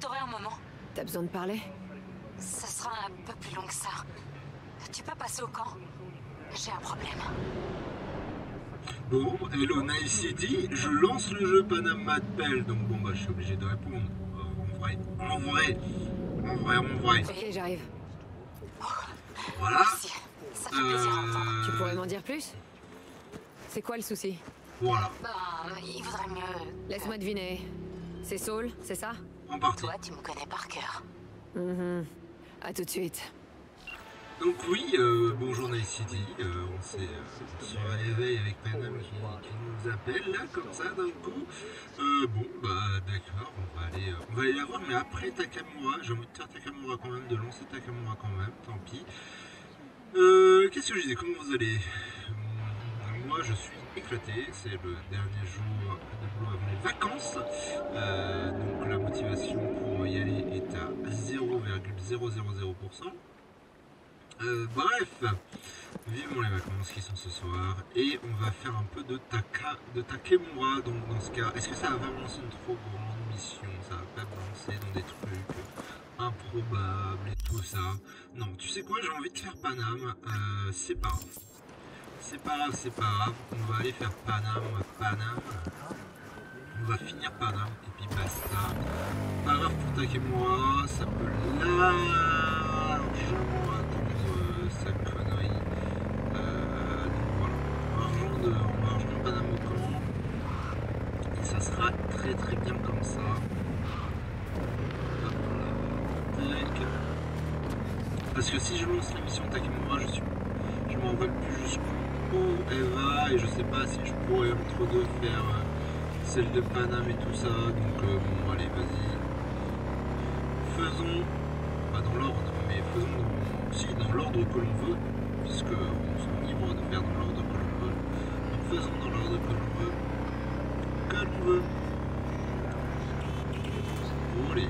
T'aurais un moment T'as besoin de parler? Ça sera un peu plus long que ça. Tu peux passer au camp J'ai un problème. Bon, hello Nice City, je lance le jeu Panam m'appelle, donc bon bah je suis obligé de répondre. Euh, en vrai, en vrai, en vrai, en vrai. Ok, j'arrive. Voilà. Merci. Ça fait plaisir à entendre. Euh, Tu pourrais m'en dire plus? C'est quoi le souci? Voilà, Ben, il vaudrait mieux... Laisse-moi deviner. C'est Saul, c'est ça? En partie. Toi, tu me connais par cœur. Mhm. À tout de suite. Donc oui, euh, bonjour Nice City, euh, on s'est euh, sur un éveil avec Panam qui, qui nous appelle là comme ça d'un coup. Euh, bon bah d'accord, on va aller, euh, on va aller la voir, mais après Takamura, j'ai envie de faire Takamura quand même, de lancer Takamura quand même, tant pis. Euh, Qu'est-ce que je disais, comment vous allez? Moi je suis éclaté, c'est le dernier jour de boulot avant les vacances, Euh, donc la motivation pour y aller est à 0,000%. Euh, bref, vivement les vacances qui sont ce soir et on va faire un peu de Taka, de Takemura. Donc dans ce cas, est-ce que ça va vraiment lancer une trop grande mission? Ça va pas me lancer dans des trucs improbables et tout ça. Non, tu sais quoi J'ai envie de faire Paname. Euh, c'est pas grave. C'est pas grave, c'est pas grave. On va aller faire Paname, Paname. On va finir Paname et puis basta. Pas grave pour Takemura, ça peut largement attendre euh, sa connerie. Euh, donc voilà, on va rejoindre, on va rejoindre Paname au camp. Et ça sera très très bien comme ça. Hop là. Tac. Parce que si je lance la mission Takemura, je suis. Je m'en rappelle plus jusqu'où elle va et je sais pas si je pourrais entre deux faire euh, celle de Paname et tout ça. Donc euh, bon allez vas-y. Faisons, pas dans l'ordre, mais faisons dans, si, dans l'ordre que l'on veut, puisque on se libre de faire dans l'ordre que l'on veut. Donc faisons dans l'ordre que l'on veut. Que l'on veut. Allez,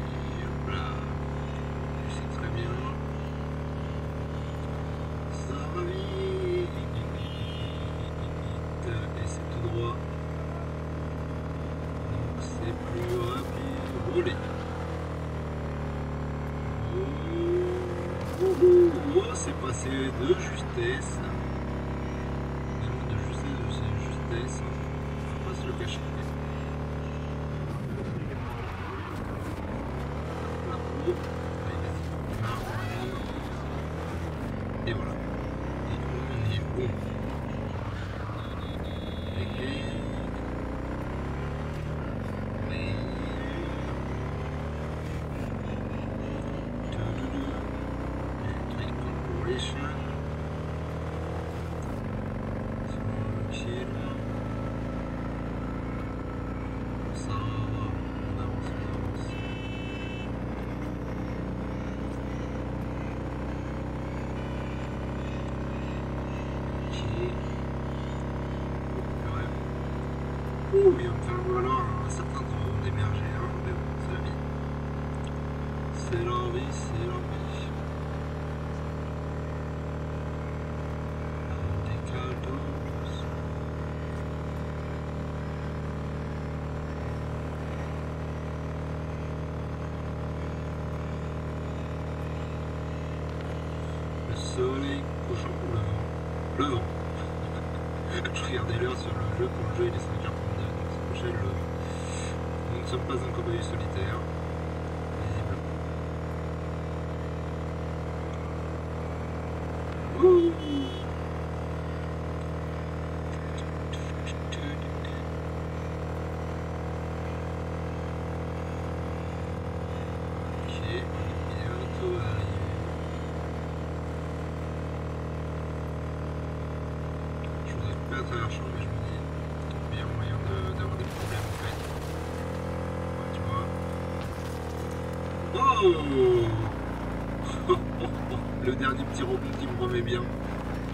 Le dernier petit me remet bien.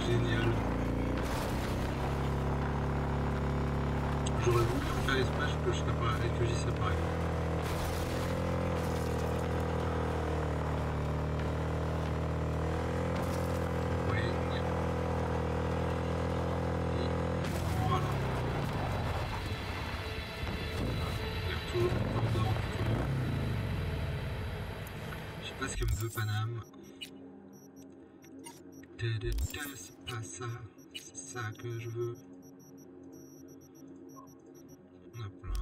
Génial. J'aurais voulu faire l'espace que je pas et que j'y retourne, on dort, tout. pas ce qu'elle me veut, Paname. C'est pas ça. C'est ça que je veux. Hop là.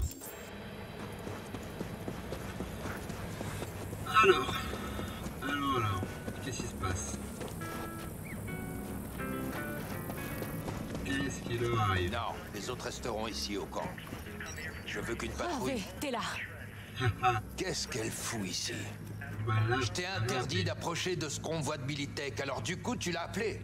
Alors. Alors, alors. Qu'est-ce qui se passe? Qu'est-ce qui leur arrive? Non, les autres resteront ici au camp. Je veux qu'une patrouille. T'es là. Qu'est-ce qu'elle fout ici? Je t'ai interdit d'approcher de ce convoi de Militech, alors du coup tu l'as appelé.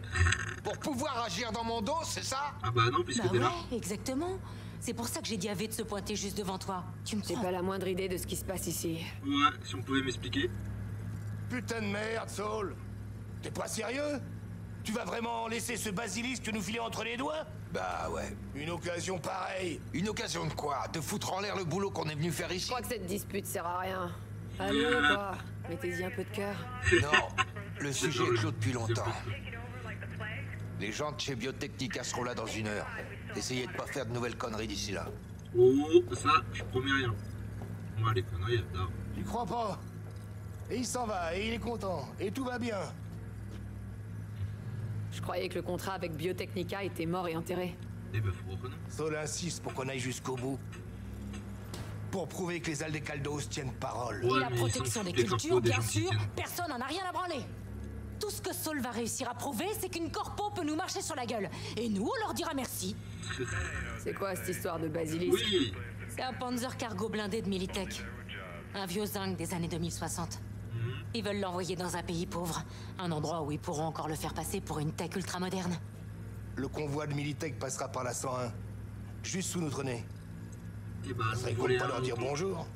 Pour pouvoir agir dans mon dos, c'est ça? Ah bah non, puisque Bah t'es là. ouais, exactement. C'est pour ça que j'ai dit à V de se pointer juste devant toi. Tu me J'ai pas la moindre idée de ce qui se passe ici. Ouais, si on pouvait m'expliquer. Putain de merde, Saul T'es pas sérieux? Tu vas vraiment laisser ce basilisque nous filer entre les doigts? Bah ouais. Une occasion pareille Une occasion de quoi? De foutre en l'air le boulot qu'on est venu faire Je ici crois que cette dispute sert à rien. Allez, quoi? Mettez-y un peu de cœur. Non, le sujet est clos depuis longtemps. Les gens de chez Biotechnica seront là dans une heure. Essayez de pas faire de nouvelles conneries d'ici là. Oh, ça, je promets rien. Moi, les conneries, j'adore. J'y crois pas? Et il s'en va, et il est content, et tout va bien Je croyais que le contrat avec Biotechnica était mort et enterré. Eh ben, faut reconnaître. Saul insiste pour qu'on aille jusqu'au bout. Pour prouver que les Aldecaldos tiennent parole. Ouais, Et la protection des cultures, des bien sûr, personne n'en a rien à branler. Tout ce que Saul va réussir à prouver, c'est qu'une corpo peut nous marcher sur la gueule. Et nous, on leur dira merci. C'est quoi cette histoire de basilisque Oui C'est un Panzer cargo blindé de Militech. Un vieux zinc des années 2060. Ils veulent l'envoyer dans un pays pauvre. Un endroit où ils pourront encore le faire passer pour une tech ultra moderne. Le convoi de Militech passera par la 101. Juste sous notre nez. Eh ben, Ça pas leur dire bonjour.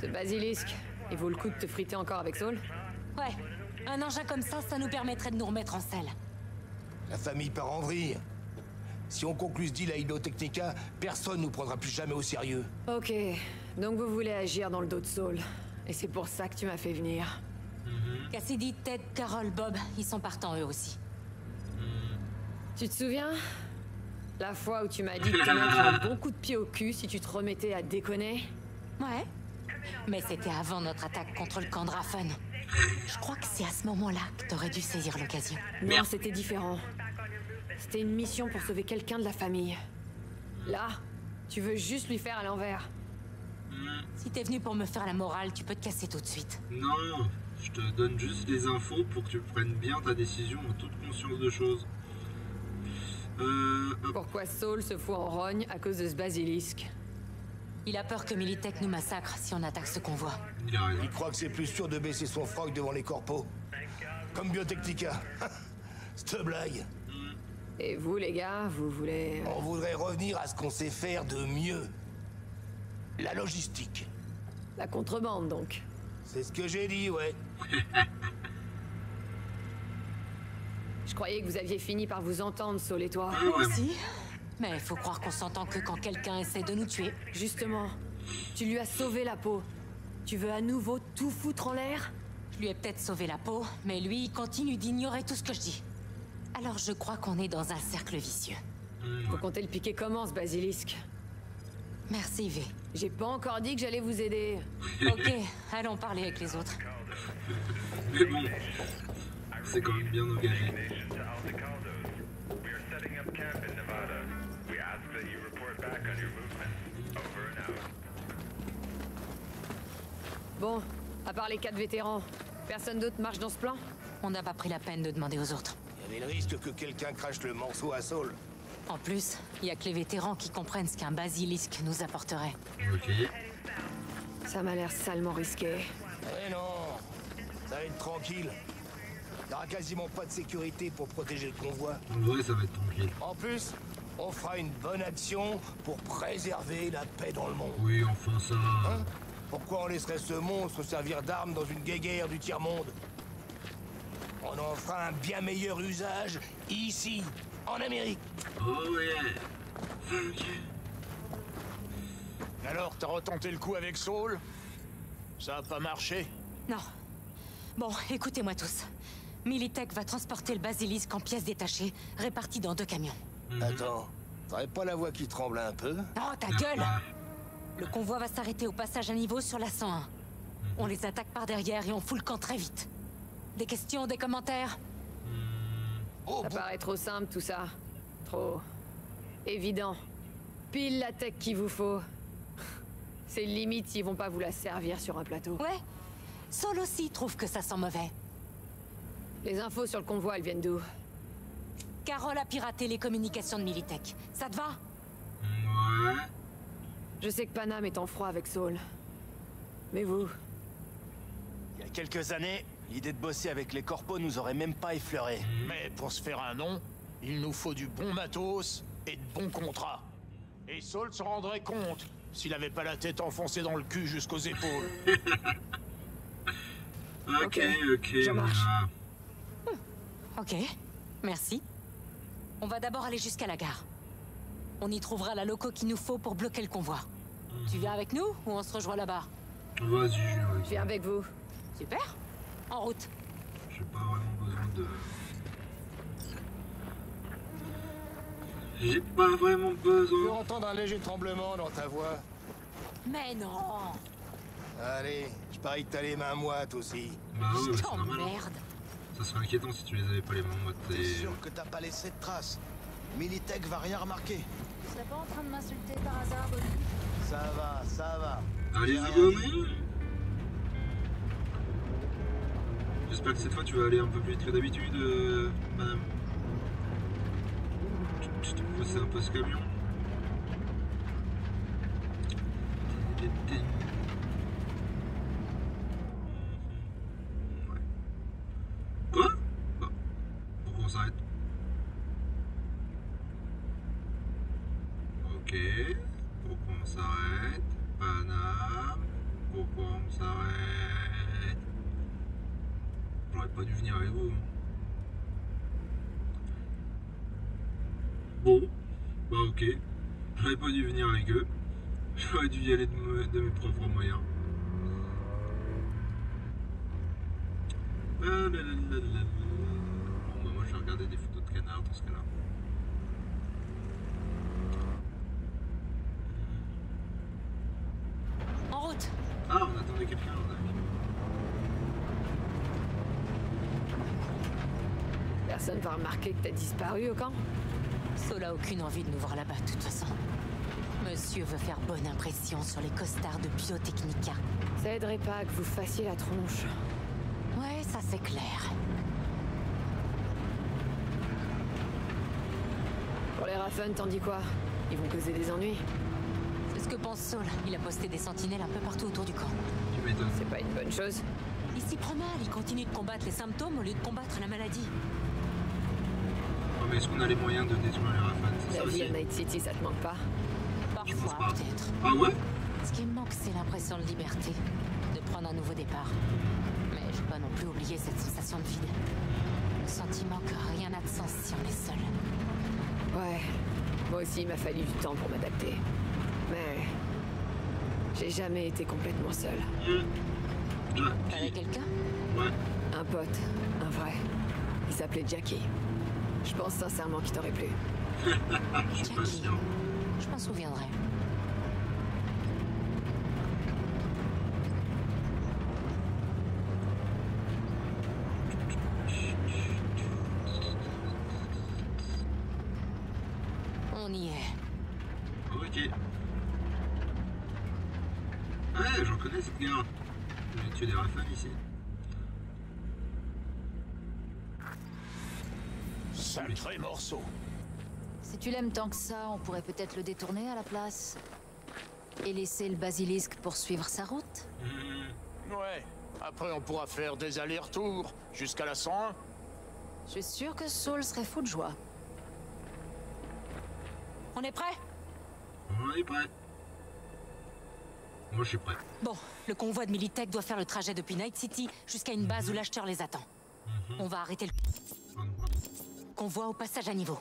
Ce basilisque, il vaut le coup de te friter encore avec Saul Ouais, un engin comme ça, ça nous permettrait de nous remettre en selle. La famille part en vrille. Si on conclut ce deal à Technica, personne nous prendra plus jamais au sérieux. Ok, donc vous voulez agir dans le dos de Saul. Et c'est pour ça que tu m'as fait venir. Cassidy, Ted, Carol, Bob, ils sont partants eux aussi. Tu te souviens? La fois où tu m'as dit de te mettre un bon coup de pied au cul si tu te remettais à déconner Ouais. Mais c'était avant notre attaque contre le camp de Raffen. Je crois que c'est à ce moment-là que t'aurais dû saisir l'occasion. Non, c'était différent. C'était une mission pour sauver quelqu'un de la famille. Là, tu veux juste lui faire à l'envers. Si t'es venu pour me faire la morale, tu peux te casser tout de suite. Non, je te donne juste les infos pour que tu prennes bien ta décision en toute conscience de choses. Euh, Pourquoi Saul se fout en rogne à cause de ce basilisque Il a peur que Militech nous massacre si on attaque ce convoi. il croit que c'est plus sûr de baisser son froc devant les corpos. Comme Biotechnica. Cette blague. Et vous, les gars, vous voulez... On voudrait revenir à ce qu'on sait faire de mieux. La logistique. La contrebande, donc. C'est ce que j'ai dit, ouais. Je croyais que vous aviez fini par vous entendre, Saul et toi. Ah ouais, Si. Mais faut croire qu'on s'entend que quand quelqu'un essaie de nous tuer. Justement, tu lui as sauvé la peau. Tu veux à nouveau tout foutre en l'air? Je lui ai peut-être sauvé la peau, mais lui, il continue d'ignorer tout ce que je dis. Alors je crois qu'on est dans un cercle vicieux. Faut compter le piquet comment, ce basilisque Merci, V. J'ai pas encore dit que j'allais vous aider. Ok, allons parler avec les autres. c'est quand même bien engagé. Nation to Aldecaldo. We are setting up camp in Nevada. We ask that you report back on your movements. Over and out. Bon, à part les quatre vétérans, personne d'autre marche dans ce plan? On n'a pas pris la peine de demander aux autres. Il y avait le risque que quelqu'un crache le morceau à Saul. En plus, il y a que les vétérans qui comprennent ce qu'un basilisque nous apporterait. Ça m'a l'air salement risqué. Eh non, ça va être tranquille. Il n'y aura quasiment pas de sécurité pour protéger le convoi. En vrai, ça va être tranquille. En plus, on fera une bonne action pour préserver la paix dans le monde. Oui, enfin ça. Hein Pourquoi on laisserait ce monstre servir d'arme dans une guéguerre du tiers-monde On en fera un bien meilleur usage ici, en Amérique. Oh yeah. Alors, t'as retenté le coup avec Saul? Ça a pas marché? Non. Bon, écoutez-moi tous. Militech va transporter le basilisque en pièces détachées, réparties dans deux camions. Attends, t'aurais pas la voix qui tremble un peu? Oh, ta gueule Le convoi va s'arrêter au passage à niveau sur la 101. On les attaque par derrière et on fout le camp très vite. Des questions, des commentaires? Oh, Ça bon, paraît trop simple tout ça. Trop évident. Pile la tech qu'il vous faut. C'est limite s'ils vont pas vous la servir sur un plateau. Ouais. Saul aussi trouve que ça sent mauvais. Les infos sur le convoi, elles viennent d'où Carole a piraté les communications de Militech. Ça te va. Je sais que Panam est en froid avec Saul. Mais vous, Il y a quelques années, l'idée de bosser avec les corpos nous aurait même pas effleuré. Mais pour se faire un nom, il nous faut du bon matos et de bons contrats. Et Saul se rendrait compte s'il avait pas la tête enfoncée dans le cul jusqu'aux épaules. Ok, Ok, ok. je marche. Ok. Merci. On va d'abord aller jusqu'à la gare. On y trouvera la loco qu'il nous faut pour bloquer le convoi. Tu viens avec nous ou on se rejoint là-bas Vas-y, je je viens avec vous. Super. En route. J'ai pas vraiment besoin de. J'ai pas vraiment Je peux besoin. entendre un léger tremblement dans ta voix. Mais non Allez, je parie que t'as les mains moites aussi. Bah Je t'emmerde. Ça serait inquiétant si tu les avais pas les mains. T'es sûr que t'as pas laissé de traces Militech va rien remarquer. Tu serais pas en train de m'insulter par hasard, Ça va, ça va. Allez-y, Gomi J'espère que cette fois tu vas aller un peu plus vite que d'habitude, euh, madame. Tu- Tu te pousses un peu ce camion Ouais. Quoi Bah, Pourquoi on s'arrête Ok. Pourquoi on s'arrête Paname. Pourquoi on s'arrête J'aurais pas dû venir avec vous. Bon. Bah ok. J'aurais pas dû venir avec eux. J'aurais dû y aller de, me- de mes propres moyens. Ah là là là là là. Bon bah moi je vais regarder des photos de canards dans ce cas-là. En route Ah, on attendait quelqu'un, on a. Personne va remarquer que t'as disparu au camp? Saul a aucune envie de nous voir là-bas, de toute façon. Monsieur veut faire bonne impression sur les costards de Biotechnica. Ça aiderait pas que vous fassiez la tronche. Ouais, ça c'est clair. Pour les Raffen, t'en dis quoi? Ils vont causer des ennuis C'est ce que pense Saul. Il a posté des sentinelles un peu partout autour du camp. Tu m'étonnes. C'est pas une bonne chose. Il s'y prend mal, il continue de combattre les symptômes au lieu de combattre la maladie. Oh, mais est-ce qu'on a les moyens de détruire les C'est La ça vie aussi à Night City, ça te manque pas? Parfois, peut-être. Ah ouais Ce qui me manque, c'est l'impression de liberté, de prendre un nouveau départ. Mais je peux pas non plus oublier cette sensation de vide. Le sentiment que rien n'a de sens si on est seul. Ouais. Moi aussi, il m'a fallu du temps pour m'adapter. Mais... J'ai jamais été complètement seul. Avec quelqu'un? Ouais. Un pote, un vrai. Il s'appelait Jackie. Je pense sincèrement qu'il t'aurait plu. Jackie. Je m'en souviendrai. L'aimes tant que ça, on pourrait peut-être le détourner à la place. Et laisser le basilisque poursuivre sa route Mmh. Ouais. Après, on pourra faire des allers-retours jusqu'à la 101. Je suis sûre que Saul serait fou de joie. On est prêt? On est prêt. Moi je suis prêt. Bon, le convoi de Militech doit faire le trajet depuis Night City jusqu'à une base où l'acheteur les attend. On va arrêter le convoi au passage à niveau.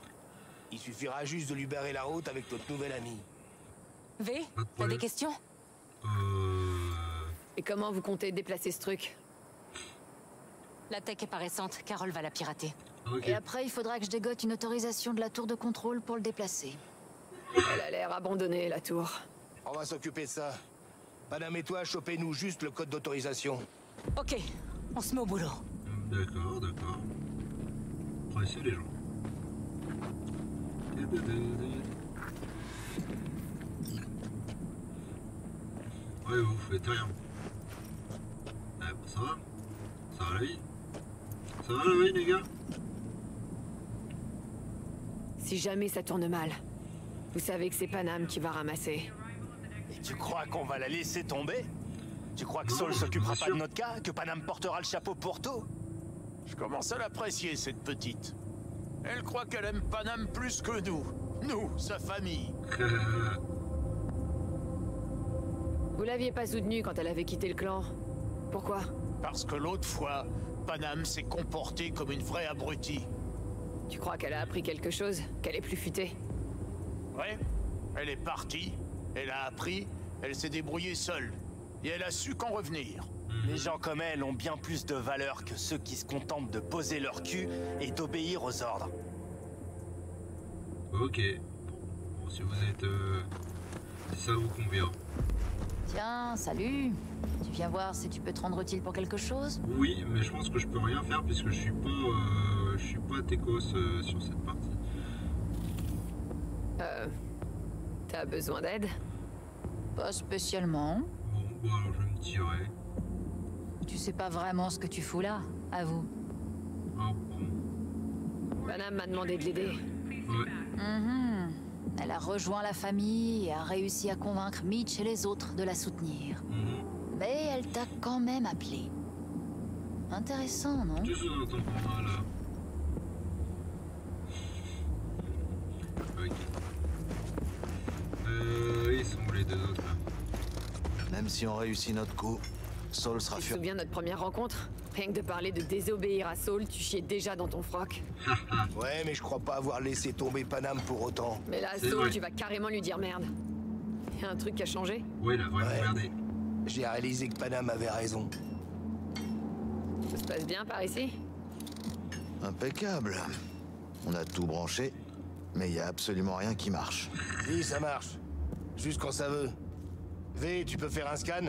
Il suffira juste de lui barrer la route avec notre nouvel ami. V, t'as des questions Euh... Et comment vous comptez déplacer ce truc? La tech est pas récente, Carole va la pirater. Et après, il faudra que je dégote une autorisation de la tour de contrôle pour le déplacer. Elle a l'air abandonnée, la tour. On va s'occuper de ça. Panam et toi, chopez-nous juste le code d'autorisation. Ok, on se met au boulot. D'accord, d'accord. Pressez les gens. Ouais, vous faites rien. Eh, bah, ça va Ça va la vie Ça va la vie, les gars Si jamais ça tourne mal, vous savez que c'est Panam qui va ramasser. Et tu crois qu'on va la laisser tomber? Tu crois que Saul s'occupera pas de notre cas Que Panam portera le chapeau pour tout? Je commence à l'apprécier, cette petite. Elle croit qu'elle aime Panam plus que nous. Nous, sa famille. Vous l'aviez pas soutenu quand elle avait quitté le clan. Pourquoi? Parce que l'autre fois, Panam s'est comportée comme une vraie abrutie. Tu crois qu'elle a appris quelque chose? Qu'elle est plus futée? Ouais, elle est partie, elle a appris, elle s'est débrouillée seule. Et elle a su qu'en revenir. Les gens comme elle ont bien plus de valeur que ceux qui se contentent de poser leur cul et d'obéir aux ordres. Ok. Bon, si vous êtes... euh, Si ça vous convient. Tiens, salut. Tu viens voir si tu peux te rendre utile pour quelque chose? Oui, mais je pense que je peux rien faire puisque je suis pas... euh, je suis pas Tekos euh, sur cette partie. Euh... T'as besoin d'aide? Pas spécialement. Bon, bon alors je vais me tirer. Tu sais pas vraiment ce que tu fous là, avoue. Ah bon. Panam m'a demandé de l'aider. Mhm. Elle a rejoint la famille et a réussi à convaincre Mitch et les autres de la soutenir. Mais elle t'a quand même appelé. Intéressant, non? Euh, ils sont où les deux autres là? Même si on réussit notre coup, Saul sera Tu te furieux. souviens de notre première rencontre? Rien que de parler de désobéir à Saul, tu chiais déjà dans ton froc. Ouais, mais je crois pas avoir laissé tomber Panam pour autant. Mais là, Saul, vrai. tu vas carrément lui dire merde. Y a un truc qui a changé? A vraiment Ouais. J'ai réalisé que Panam avait raison. Ça se passe bien par ici? Impeccable. On a tout branché, mais il y a absolument rien qui marche. Si, ça marche. Juste quand ça veut. V, tu peux faire un scan?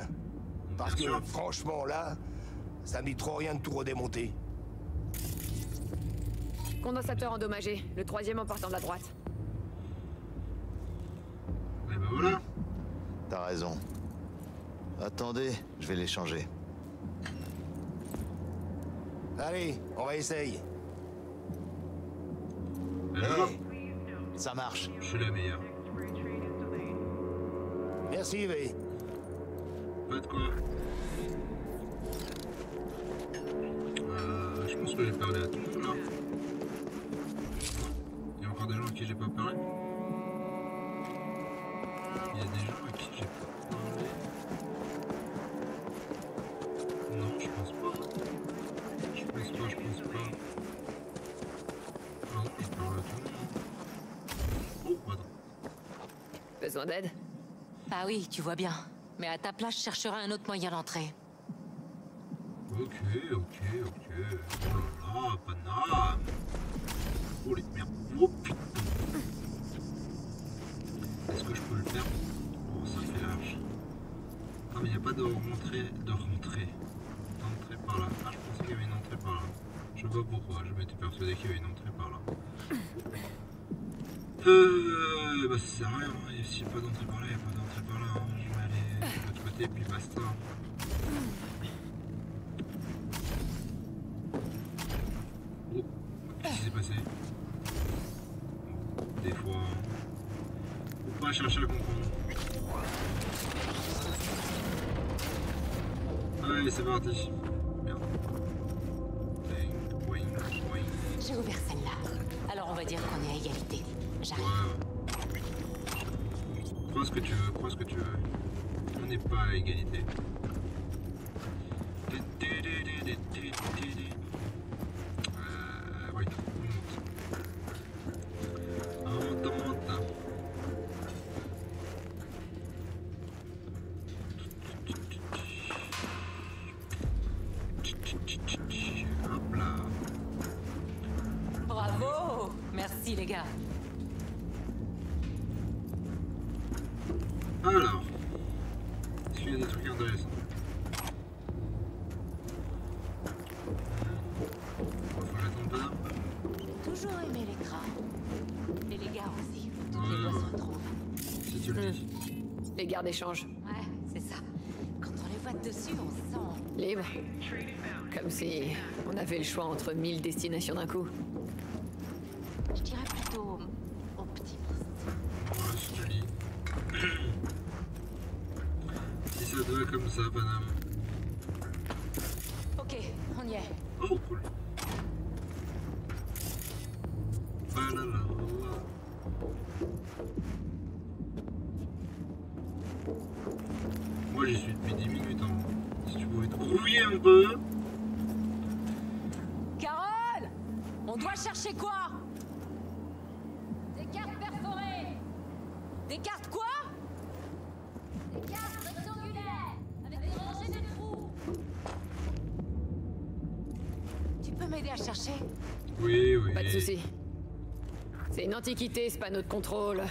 Parce que, franchement, là, ça me dit trop rien de tout redémonter. Condensateur endommagé, le troisième en partant de la droite. Et ben voilà. T'as raison. Attendez, je vais les changer. Allez, on va essayer. Et là, Ça marche. je suis la meilleure. Merci, V. Quoi. Euh, je pense que j'ai parlé à tout le monde là. Il y a encore des gens à qui j'ai pas parlé. Il y a des gens à qui j'ai pas parlé. Non, je pense pas. Je pense pas, je pense pas. Non, je parle à tout le monde. Oh, attends. Besoin d'aide? Ah oui, tu vois bien. Mais à ta place, je chercherai un autre moyen d'entrer. Ok, ok, ok. Oh là là. Oh les merdes. Oh putain. Est-ce que je peux le faire? Oh, ça fait large. Ah, mais il n'y a pas de rentrée. De rentrée. D'entrée par là. Ah, je pensais qu'il y avait une entrée par là. Je sais pas pourquoi, je m'étais persuadé qu'il y avait une entrée par là. Euh. Bah, ça sert à rien. hein. S'il n'y a pas d'entrée par là, il n'y a pas d'entrée par là. Côté, puis basta. Oh, qu'est-ce qui s'est passé? Des fois, faut pas chercher à comprendre. Allez, c'est parti. J'ai ouvert celle-là. Alors on va dire qu'on est à égalité. J'arrive. Ouais. Crois ce que tu veux, crois ce que tu veux. Pas égalité. Euh. Bravo Merci les gars. Gardes échangent. Ouais, c'est ça. Quand on les voit dessus, on se sent... Libre. Comme si on avait le choix entre mille destinations d'un coup. Je dirais plutôt optimiste. Ouais, si ça va comme ça. De souci. C'est une antiquité, c'est pas notre contrôle.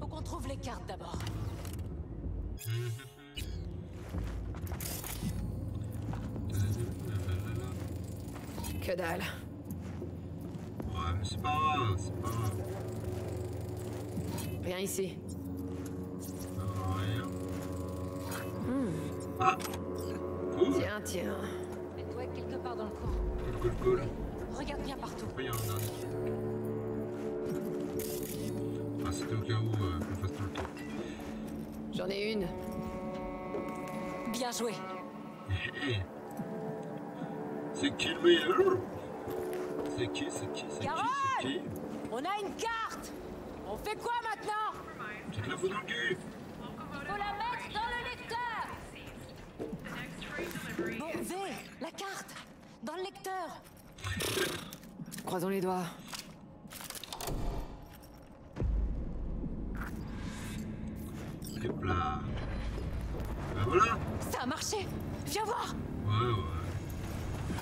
Faut qu'on trouve les cartes d'abord. Que dalle. Ouais, mais c'est pas grave, c'est pas grave. Rien ici. Non, rien. Hmm. Ah Cool Tiens, tiens. Mets-toi quelque part dans le coin. Cool, cool, cool. Regarde bien partout. Ah, c'était au cas où euh, qu'on fasse tout le tour. J'en ai une. Bien joué. C'est qui le meilleur C'est qui, c'est qui, c'est qui, c'est On a une carte! On fait quoi maintenant? Te la le cul! Faut la mettre dans le lecteur! Bon, V, la carte! Dans le lecteur Croisons les doigts. Hop là Ben voilà Ça a marché Viens voir Ouais, ouais.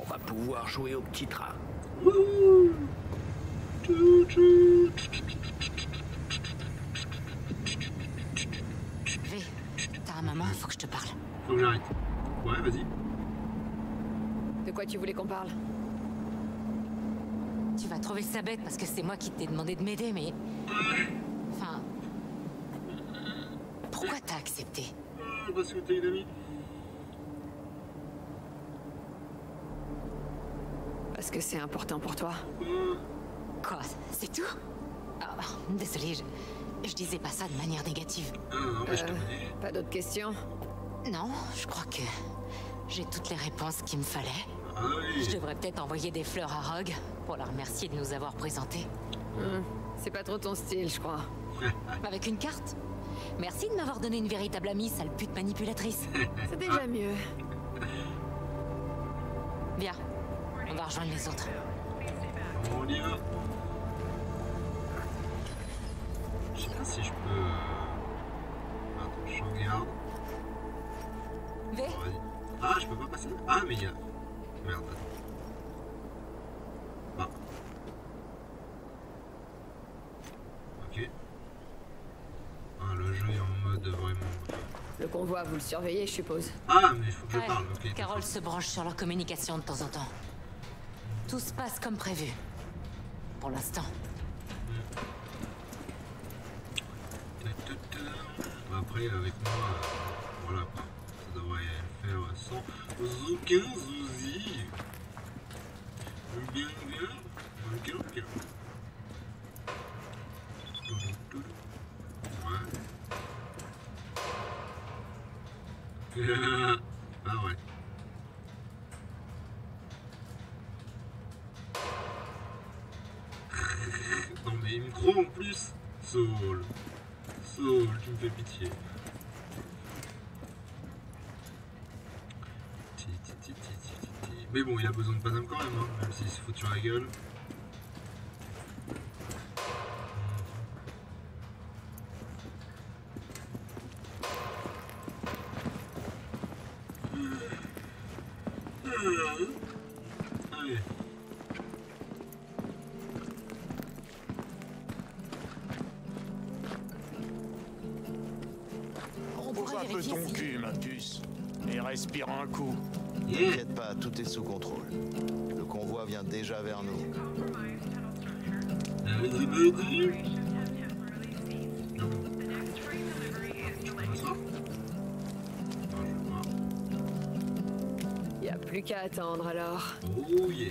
On va pouvoir jouer au petit train. Wouhou Tchou, tchou. V, t'as un moment, faut que je te parle. Faut que j'arrête. Ouais, vas-y. Quoi tu voulais qu'on parle Tu vas trouver ça bête parce que c'est moi qui t'ai demandé de m'aider, mais... Enfin... Pourquoi t'as accepté? Ah, Parce que t'es une amie. Parce que c'est important pour toi. Quoi? C'est tout? Ah, désolé, je... Je disais pas ça de manière négative. Ah, Euh, pas d'autres questions? Non, je crois que... J'ai toutes les réponses qu'il me fallait. Je devrais peut-être envoyer des fleurs à Rogue pour la remercier de nous avoir présentés. Hmm, C'est pas trop ton style, je crois. Avec une carte? Merci de m'avoir donné une véritable amie, sale pute manipulatrice. C'est déjà mieux. Viens, on va rejoindre les autres. On y va. Je sais pas si je peux. euh, Attends, je regarde. V? Ah, je peux pas passer Ah, mais il y a. Merde. Ah. Ok. Ah, le jeu est en mode vraiment. Le convoi, vous le surveillez, je suppose. Ah, mais il faut que je Ouais, parle, ok. Carole se branche sur leur communication de temps en temps. Tout se passe comme prévu. Pour l'instant. Après, avec moi, euh, voilà quoi. Ça devrait faire sans aucun non mais il me croit en plus. Soul. Soul, tu me fais pitié. Mais bon, il a besoin de Paname quand même, hein, même s'il se fout sur la gueule. Qu'à attendre alors. Oh yeah.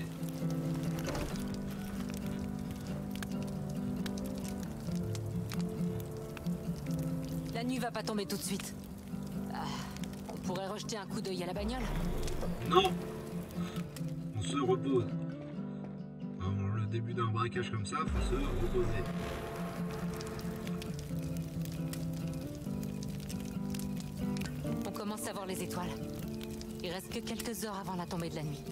La nuit va pas tomber tout de suite. Ah, on pourrait rejeter un coup d'œil à la bagnole. Non On se repose. Avant le début d'un braquage comme ça, faut se reposer. On commence à voir les étoiles. Il reste que quelques heures avant la tombée de la nuit.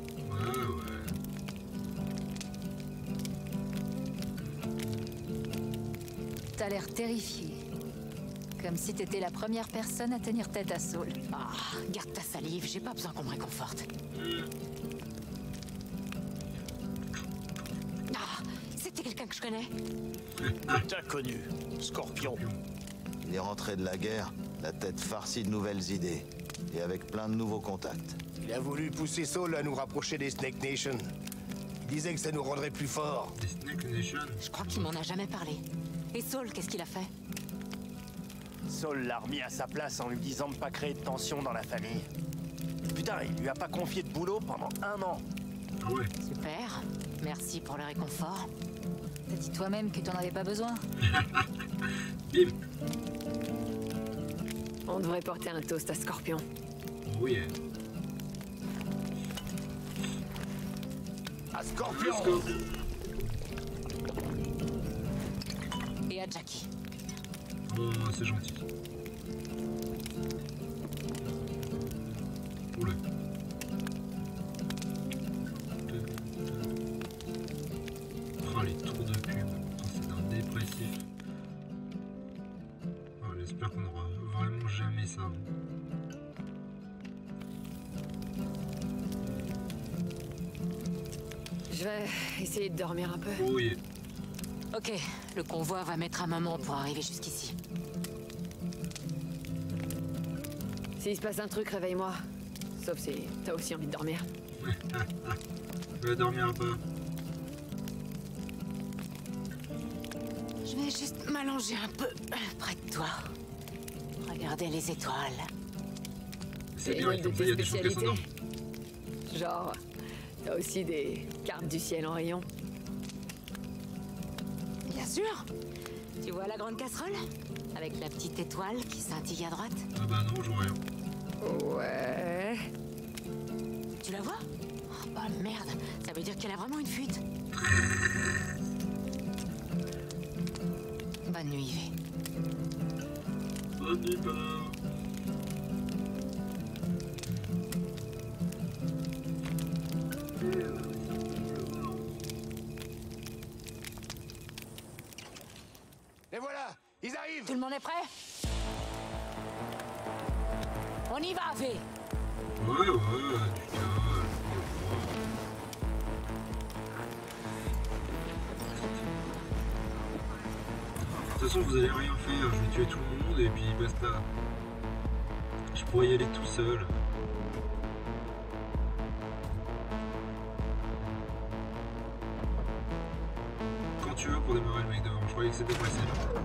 T'as l'air terrifié. Comme si t'étais la première personne à tenir tête à Saul. Ah, garde ta salive, j'ai pas besoin qu'on me réconforte. Ah, c'était quelqu'un que je connais. T'as connu. Scorpion. Il est rentré de la guerre, la tête farcie de nouvelles idées. Et avec plein de nouveaux contacts. Il a voulu pousser Saul à nous rapprocher des Snake Nation. Il disait que ça nous rendrait plus forts. Des Snake Nation Je crois qu'il m'en a jamais parlé. Et Saul, qu'est-ce qu'il a fait? Saul l'a remis à sa place en lui disant de pas créer de tension dans la famille. Putain, il lui a pas confié de boulot pendant un an. Ah ouais. Super. Merci pour le réconfort. T'as dit toi-même que t'en avais pas besoin. Bim On devrait porter un toast à Scorpion. Yeah. À Scorpion Et à Jackie. Oh, c'est gentil. Essayer de dormir un peu. Yeah. Ok, le convoi va mettre un moment pour arriver jusqu'ici. S'il se passe un truc, réveille-moi. Sauf si t'as aussi envie de dormir. Tu vas dormir un peu Je vais juste m'allonger un peu près de toi. Regarder les étoiles. C'est une de tes spécialités. Genre, aussi des cartes du ciel en rayon. Bien sûr Tu vois la grande casserole? Avec la petite étoile qui scintille à droite Ah bah non, je vois rien. Ouais. Tu la vois? Oh bah merde, ça veut dire qu'elle a vraiment une fuite. Bonne nuit, Ivy. Bonne nuit, est prêt? On y va, V Ouais, ouais. De toute façon, vous allez rien faire. Je vais tuer tout le monde et puis basta. Je pourrais y aller tout seul. Quand tu veux pour démarrer le mec devant. Je croyais que c'était facile.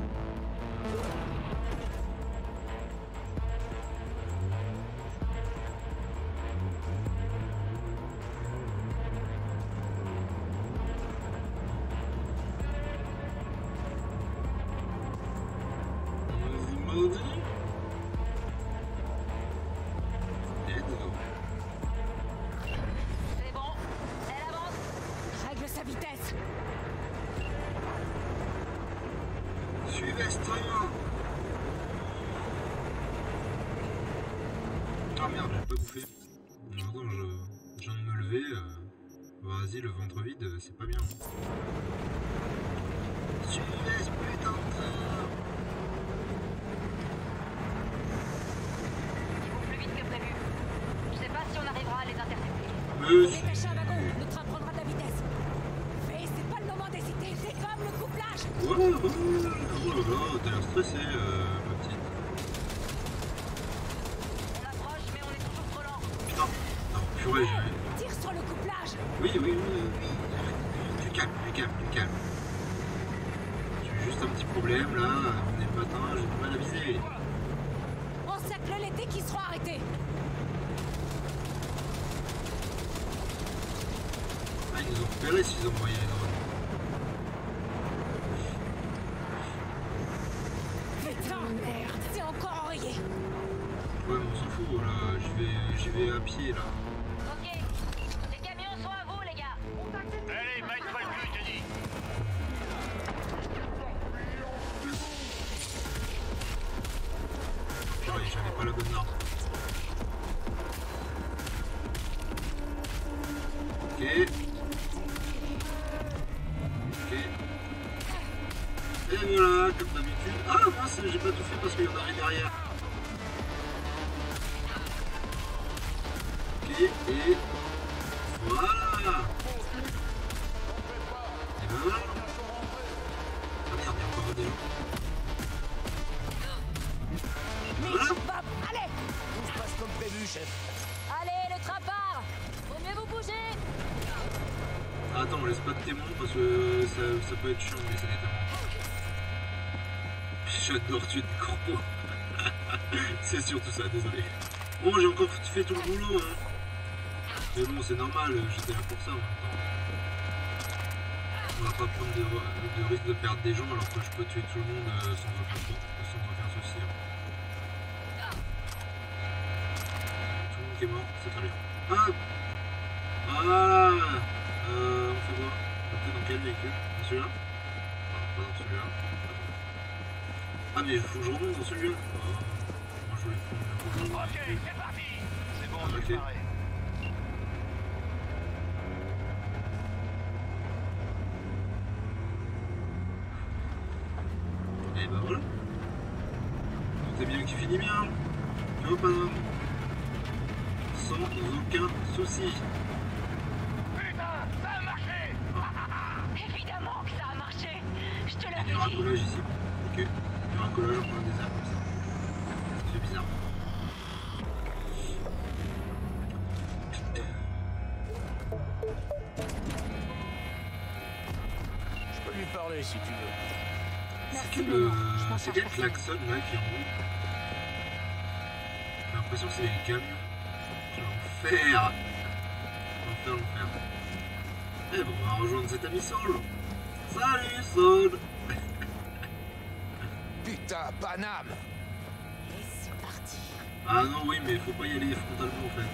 le ventre vide, c'est pas bien. Tu laisses putain de plus vite que prévu. Je sais pas si on arrivera à les intercepter. Monsieur. Un wagon, le train prendra de la vitesse. Mais c'est pas le moment d'hésiter, c'est comme le couplage. Oh là là, stressé, euh, ma petite. On approche, mais on est toujours trop lent. Putain, non, Ils nous ont repérés s'ils ont envoyé les drones. Putain, merde, c'est encore enrayé. Ouais, mais on s'en fout là. J'y vais, j'y vais à pied là. Corpos. c'est surtout ça, désolé. Bon, j'ai encore fait tout le boulot. Hein. Mais bon, c'est normal, j'étais là pour ça en même temps. On va pas prendre de, de risque de perdre des gens alors que je peux tuer tout le monde euh, sans aucun, sans aucun souci. hein. Tout le monde qui est mort, c'est très bien. Ah voilà euh, On fait quoi On fait dans quel véhicule Dans celui-là Non, pas dans celui-là. Ah mais il faut que je remonte dans celui-là Ok, c'est parti C'est bon, Ah, je ok. vais parer. Et bah voilà. Tout est bien qui finit bien. Tu vois pas Sans aucun souci. C'est charge quel pas. klaxon là qui roule J'ai l'impression que c'est des camions. L'enfer L'enfer, l'enfer. Eh bon, on va rejoindre cet ami Saul. Salut Saul Putain, Paname Et c'est parti Ah non, oui, mais faut pas y aller frontalement en fait.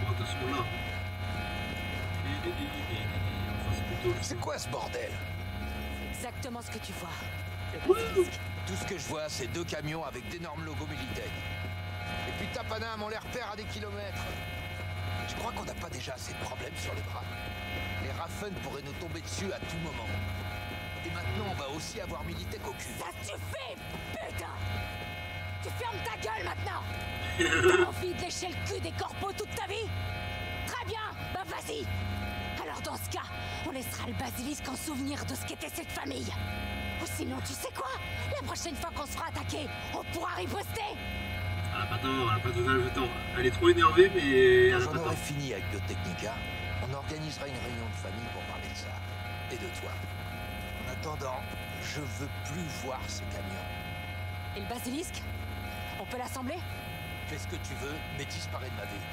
Bon, attention là. Enfin, c'est plutôt le C'est quoi ce bordel? Exactement ce que tu vois. Tout ce que je vois, c'est deux camions avec d'énormes logos Militech. Et puis Tapanam, on les repère à des kilomètres. Je crois qu'on n'a pas déjà assez de problèmes sur les bras. Les Raffen pourraient nous tomber dessus à tout moment. Et maintenant, on va aussi avoir Militech au cul. Ça suffit, putain Tu fermes ta gueule maintenant T'as envie de lécher le cul des corpos toute ta vie? Très bien, bah vas-y Ce on laissera le basilisque en souvenir de ce qu'était cette famille. Ou sinon, tu sais quoi? La prochaine fois qu'on se fera attaquer, on pourra riposter Elle a pas tort, elle a pas total le temps. Elle est trop énervée, mais elle a Quand pas j'en aurai tort. fini avec Biotechnica, on organisera une réunion de famille pour parler de ça. Et de toi. En attendant, je veux plus voir ces camions. Et le basilisque On peut l'assembler? Fais ce que tu veux, mais disparais de ma vue.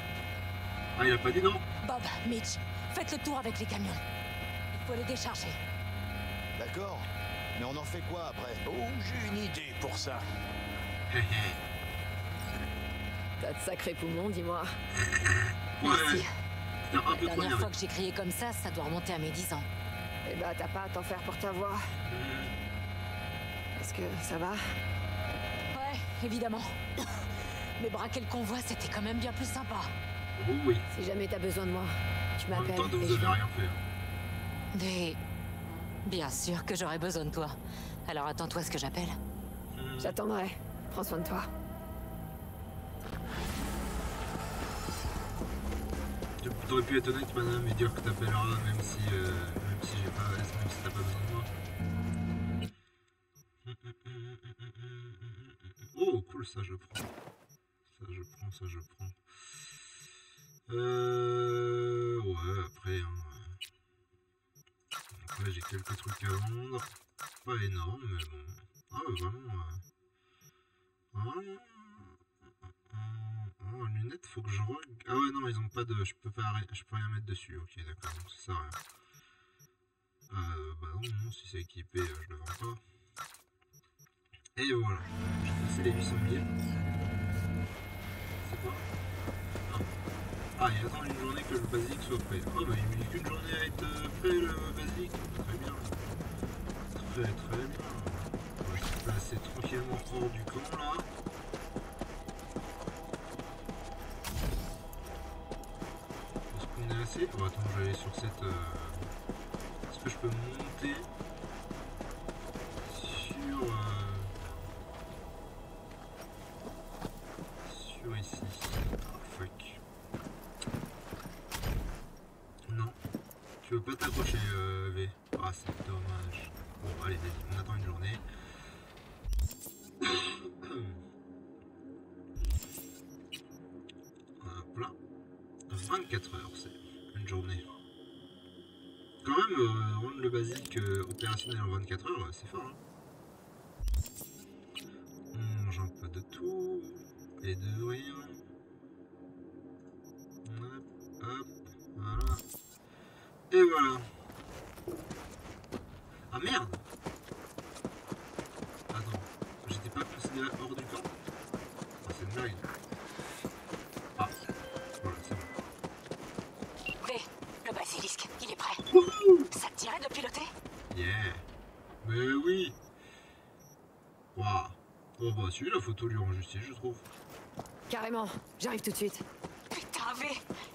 Ah, il a pas dit non Bob, Mitch, faites le tour avec les camions. Il faut les décharger. D'accord. Mais on en fait quoi après? Oh, j'ai une idée pour ça. T'as de sacrés poumons, dis-moi. Ouais, Merci. La dernière fois que j'ai crié comme ça, ça doit remonter à mes 10 ans. Eh bah, t'as pas à t'en faire pour ta voix. Est-ce que ça va? Ouais, évidemment. Mais braquer le convoi, c'était quand même bien plus sympa. Oh oui. Si jamais t'as besoin de moi, tu m'appelles et vous je rien fait. Mais. Bien sûr que j'aurais besoin de toi. Alors attends-toi ce que j'appelle. J'attendrai. Prends soin de toi. Tu- T'aurais pu être honnête, madame, et dire que t'appelleras, même si, euh, même si j'ai pas, même si t'as pas besoin de moi. Oh, cool, ça je prends. Ça je prends, ça je prends. Euh. Ouais, après. Hein. Après, j'ai quelques trucs à vendre. Pas énorme, mais bon. Ah, ouais, vraiment. euh. Ah. Oh, lunettes, faut que je regarde. Ah ouais, non, ils ont pas de. Je peux pas je peux rien mettre dessus. Ok, d'accord, donc ça sert à rien. Euh, bah non, non, si c'est équipé, euh, je le vends pas. Et voilà, j'ai passé les 800 000. C'est quoi Ah. Ah, il attend une journée que le basilic soit prêt. Oh, bah il me dit qu'une journée à être euh, prêt le basilic. Très bien. Très très bien. On va se placer tranquillement hors du camp là? Est-ce qu'on est assez? Oh, attends, je vais sur cette. euh, Est-ce que je peux monter sur. euh, Sur ici. Oh, fuck. Non. Tu veux pas t'accrocher, euh, V? Ah, c'est dommage. Bon, allez, vas-y, on attend une journée. Hop là. 24 heures, c'est une journée. Quand même, euh, rendre le basique euh, opérationnel en 24 heures, c'est fort. Hein. On mange un peu de tout et de rien. Hop, hop, voilà. Et voilà. Ah merde Attends, j'étais pas considéré hors du camp Ah, c'est une blague. Ah, voilà, c'est bon. V, le basilisque, il est prêt. Ça te dirait de le piloter? Yeah Mais oui Waouh Oh bah celui la photo lui rend justice je trouve. Carrément, j'arrive tout de suite. Putain, V,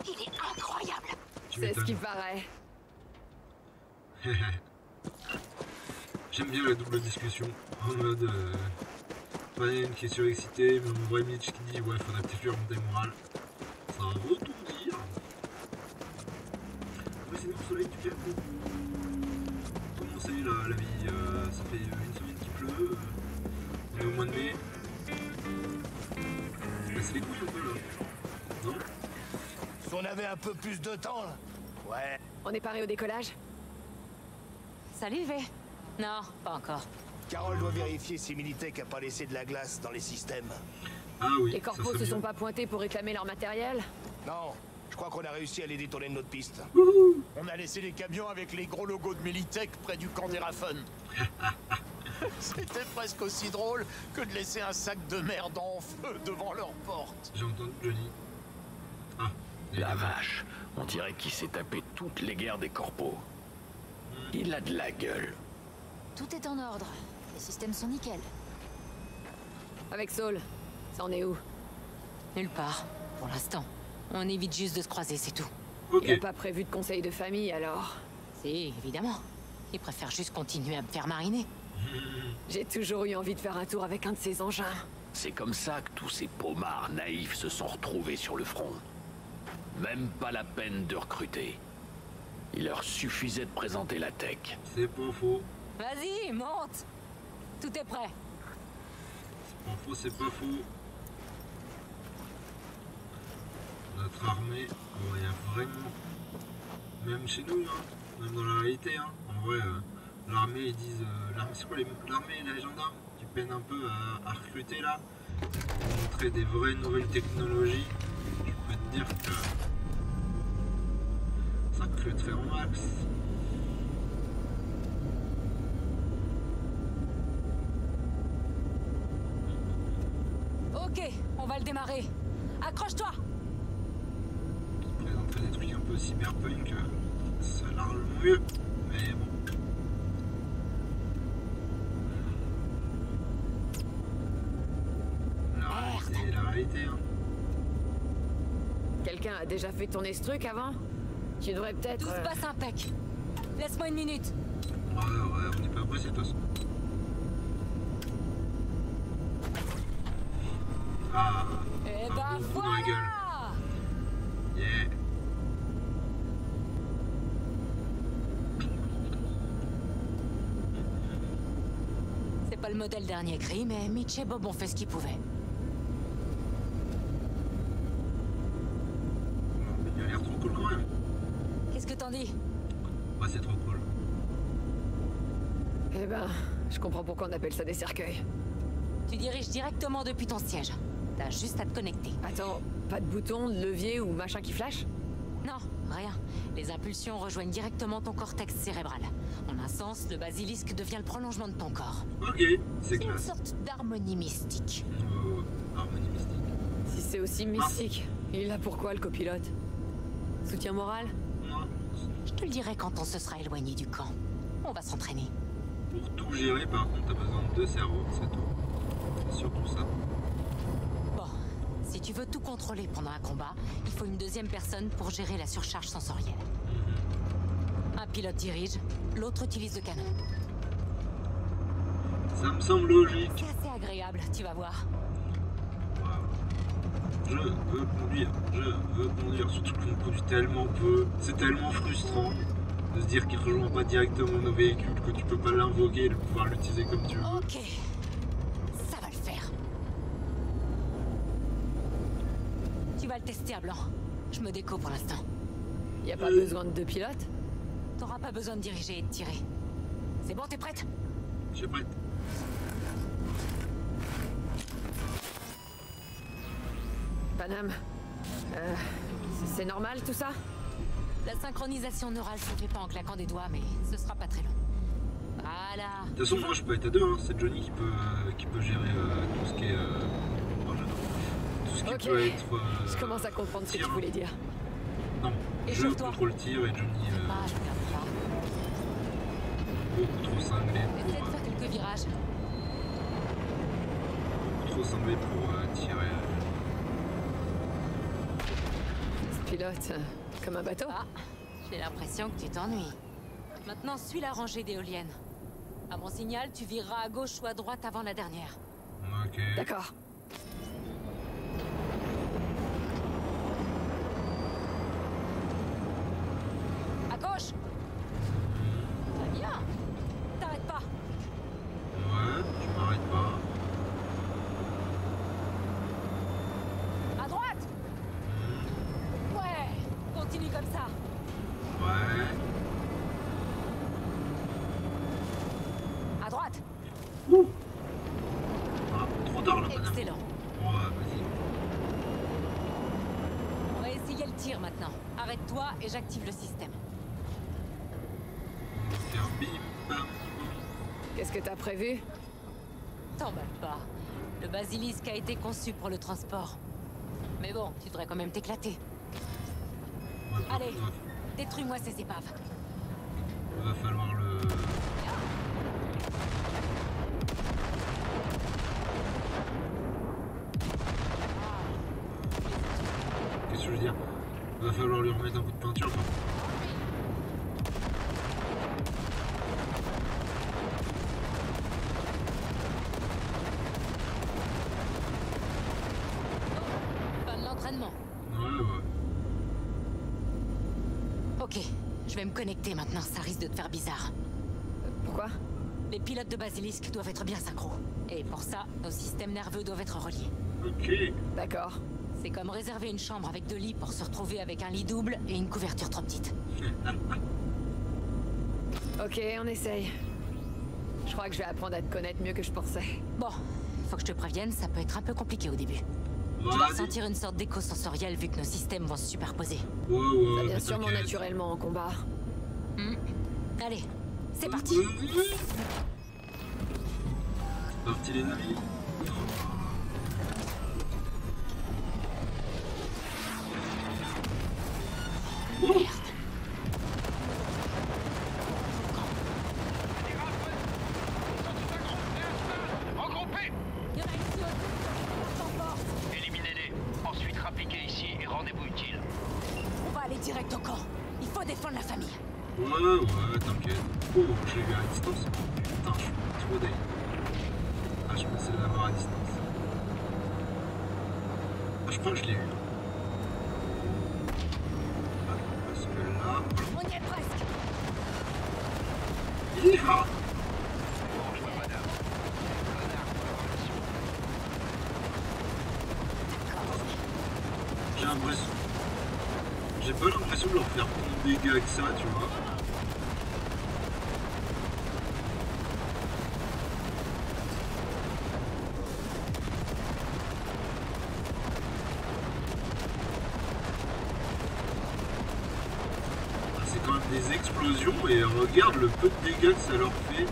il est incroyable. C'est ce qui paraît. J'aime bien la double discussion. En mode... Euh, qui est surexcité, mais on voit Mitch qui dit ouais faudrait peut-être lui remonter le moral. Ça veut tout dire. Ouais sinon le soleil du Japon. Comment c'est la, la vie euh, Ça fait une semaine qu'il pleut. euh, on est au mois de mai. C'est les couilles un peu là. Non? Si on avait un peu plus de temps, là. Ouais. On est paré au décollage? Salut, V. Non, pas encore. Carole doit vérifier si Militech a pas laissé de la glace dans les systèmes. Ah oui. Les corpos se bien. sont pas pointés pour réclamer leur matériel Non, je crois qu'on a réussi à les détourner de notre piste. On a laissé les camions avec les gros logos de Militech près du camp des. C'était presque aussi drôle que de laisser un sac de merde en feu devant leur porte. J'ai entendu Johnny. Ah. La vache, on dirait qu'il s'est tapé toutes les guerres des corpos. Il a de la gueule. Tout est en ordre. Les systèmes sont nickel. Avec Saul, ça en est où? Nulle part, pour l'instant. On évite juste de se croiser, c'est tout. Il a pas prévu de conseil de famille alors? Si, évidemment. Il préfère juste continuer à me faire mariner. J'ai toujours eu envie de faire un tour avec un de ces engins. C'est comme ça que tous ces pommards naïfs se sont retrouvés sur le front. Même pas la peine de recruter. Il leur suffisait de présenter la tech. C'est pas faux. Vas-y, monte Tout est prêt. C'est pas faux, c'est pas faux. Notre armée, il y a vraiment. Même chez nous, hein, même dans la réalité, hein, en vrai, euh, l'armée, ils disent. euh, l'armée, c'est quoi l'armée et les gendarmes? Qui peinent un peu à, à recruter là Pour montrer des vraies nouvelles technologies. Je peux te dire que. Ça recruterait en max. Ok, on va le démarrer. Accroche-toi qui présenterait des trucs un peu cyberpunk, euh, ça a largement mieux. Mais bon. La réalité, la réalité, hein. Quelqu'un a déjà fait tourner ce truc avant? Tu devrais peut-être... Tout se euh, passe impec. Laisse-moi une minute. Ouais, ouais, on n'est pas pressé de toute façon. Ah, Eh un ben bon voilà Yeah. C'est pas le modèle dernier cri, mais Mitch et Bob ont fait ce qu'ils pouvaient. Tandy Ouais, c'est trop cool. Eh ben, je comprends pourquoi on appelle ça des cercueils. Tu diriges directement depuis ton siège. T'as juste à te connecter. Attends, pas de bouton, de levier ou machin qui flash? Non, rien. Les impulsions rejoignent directement ton cortex cérébral. En un sens, le basilisque devient le prolongement de ton corps. Ok, c'est C'est une sorte d'harmonie mystique. Harmonie mystique. Si c'est aussi mystique, il est là pourquoi le copilote? Soutien moral? Non, Je te le dirai quand on se sera éloigné du camp. On va s'entraîner. Pour tout gérer, par contre, t'as besoin de deux cerveaux, c'est tout. C'est surtout ça. Bon, si tu veux tout contrôler pendant un combat, il faut une deuxième personne pour gérer la surcharge sensorielle. Un pilote dirige, l'autre utilise le canon. Ça me semble logique. C'est assez agréable, tu vas voir. Je veux conduire, je veux conduire, surtout qu'on conduit tellement peu, c'est tellement frustrant de se dire qu'il rejoint pas directement nos véhicules, que tu peux pas l'invoquer et de pouvoir l'utiliser comme tu veux. Ok, ça va le faire. Tu vas le tester à blanc. Je me déco pour l'instant. Y a pas besoin de deux pilotes? T'auras pas besoin de diriger et de tirer. C'est bon, t'es prête? Je suis prête. Panam, euh, c'est normal tout ça? La synchronisation neurale se fait pas en claquant des doigts, mais ce sera pas très long. Voilà. De toute façon, moi je peux être à deux, hein. c'est Johnny qui peut, euh, qui peut gérer euh, tout ce qui est. euh, oh, je- tout ce qui Ok, peut être. euh, je commence à comprendre ce que tu voulais dire. Non, Et je contrôle tir et Johnny euh, Ah, je regarde pas. beaucoup trop cinglé pour, de faire quelques virages. beaucoup trop cinglé pour euh, tirer. Ce pilote, comme un bateau Ah, j'ai l'impression que tu t'ennuies. Maintenant, suis la rangée d'éoliennes. À mon signal, tu vireras à gauche ou à droite avant la dernière. Ok. D'accord. À gauche Très bien T'arrêtes pas Ouais, je m'arrête pas. À droite Ouais Continue comme ça Ouais. À droite Ah, trop tard là, madame. Excellent. Ouais, vas-y. On va essayer le tir maintenant. Et j'active le système. Qu'est-ce que t'as prévu? T'emballe pas. Le basilisque a été conçu pour le transport. Mais bon, tu devrais quand même t'éclater. Allez. Détruis-moi ces épaves. Va falloir le. Qu'est-ce que je veux dire Va falloir lui remettre un coup de peinture. quoi. Fin de l'entraînement. Ouais, ouais. Ok, je vais me connecter maintenant, ça risque de te faire bizarre. Pourquoi? Les pilotes de basilisque doivent être bien synchro. Et pour ça, nos systèmes nerveux doivent être reliés. Ok. D'accord. C'est comme réserver une chambre avec deux lits pour se retrouver avec un lit double et une couverture trop petite. Ok, on essaye. Je crois que je vais apprendre à te connaître mieux que je pensais. Bon, faut que je te prévienne, ça peut être un peu compliqué au début. Tu vas ressentir une sorte d'écho sensoriel vu que nos systèmes vont se superposer. Ouais, ouais. Ça vient sûrement naturellement en combat. Allez, c'est parti. Parti les amis. Que ça, tu vois. Ah, C'est quand même des explosions et regarde le peu de dégâts que ça leur fait.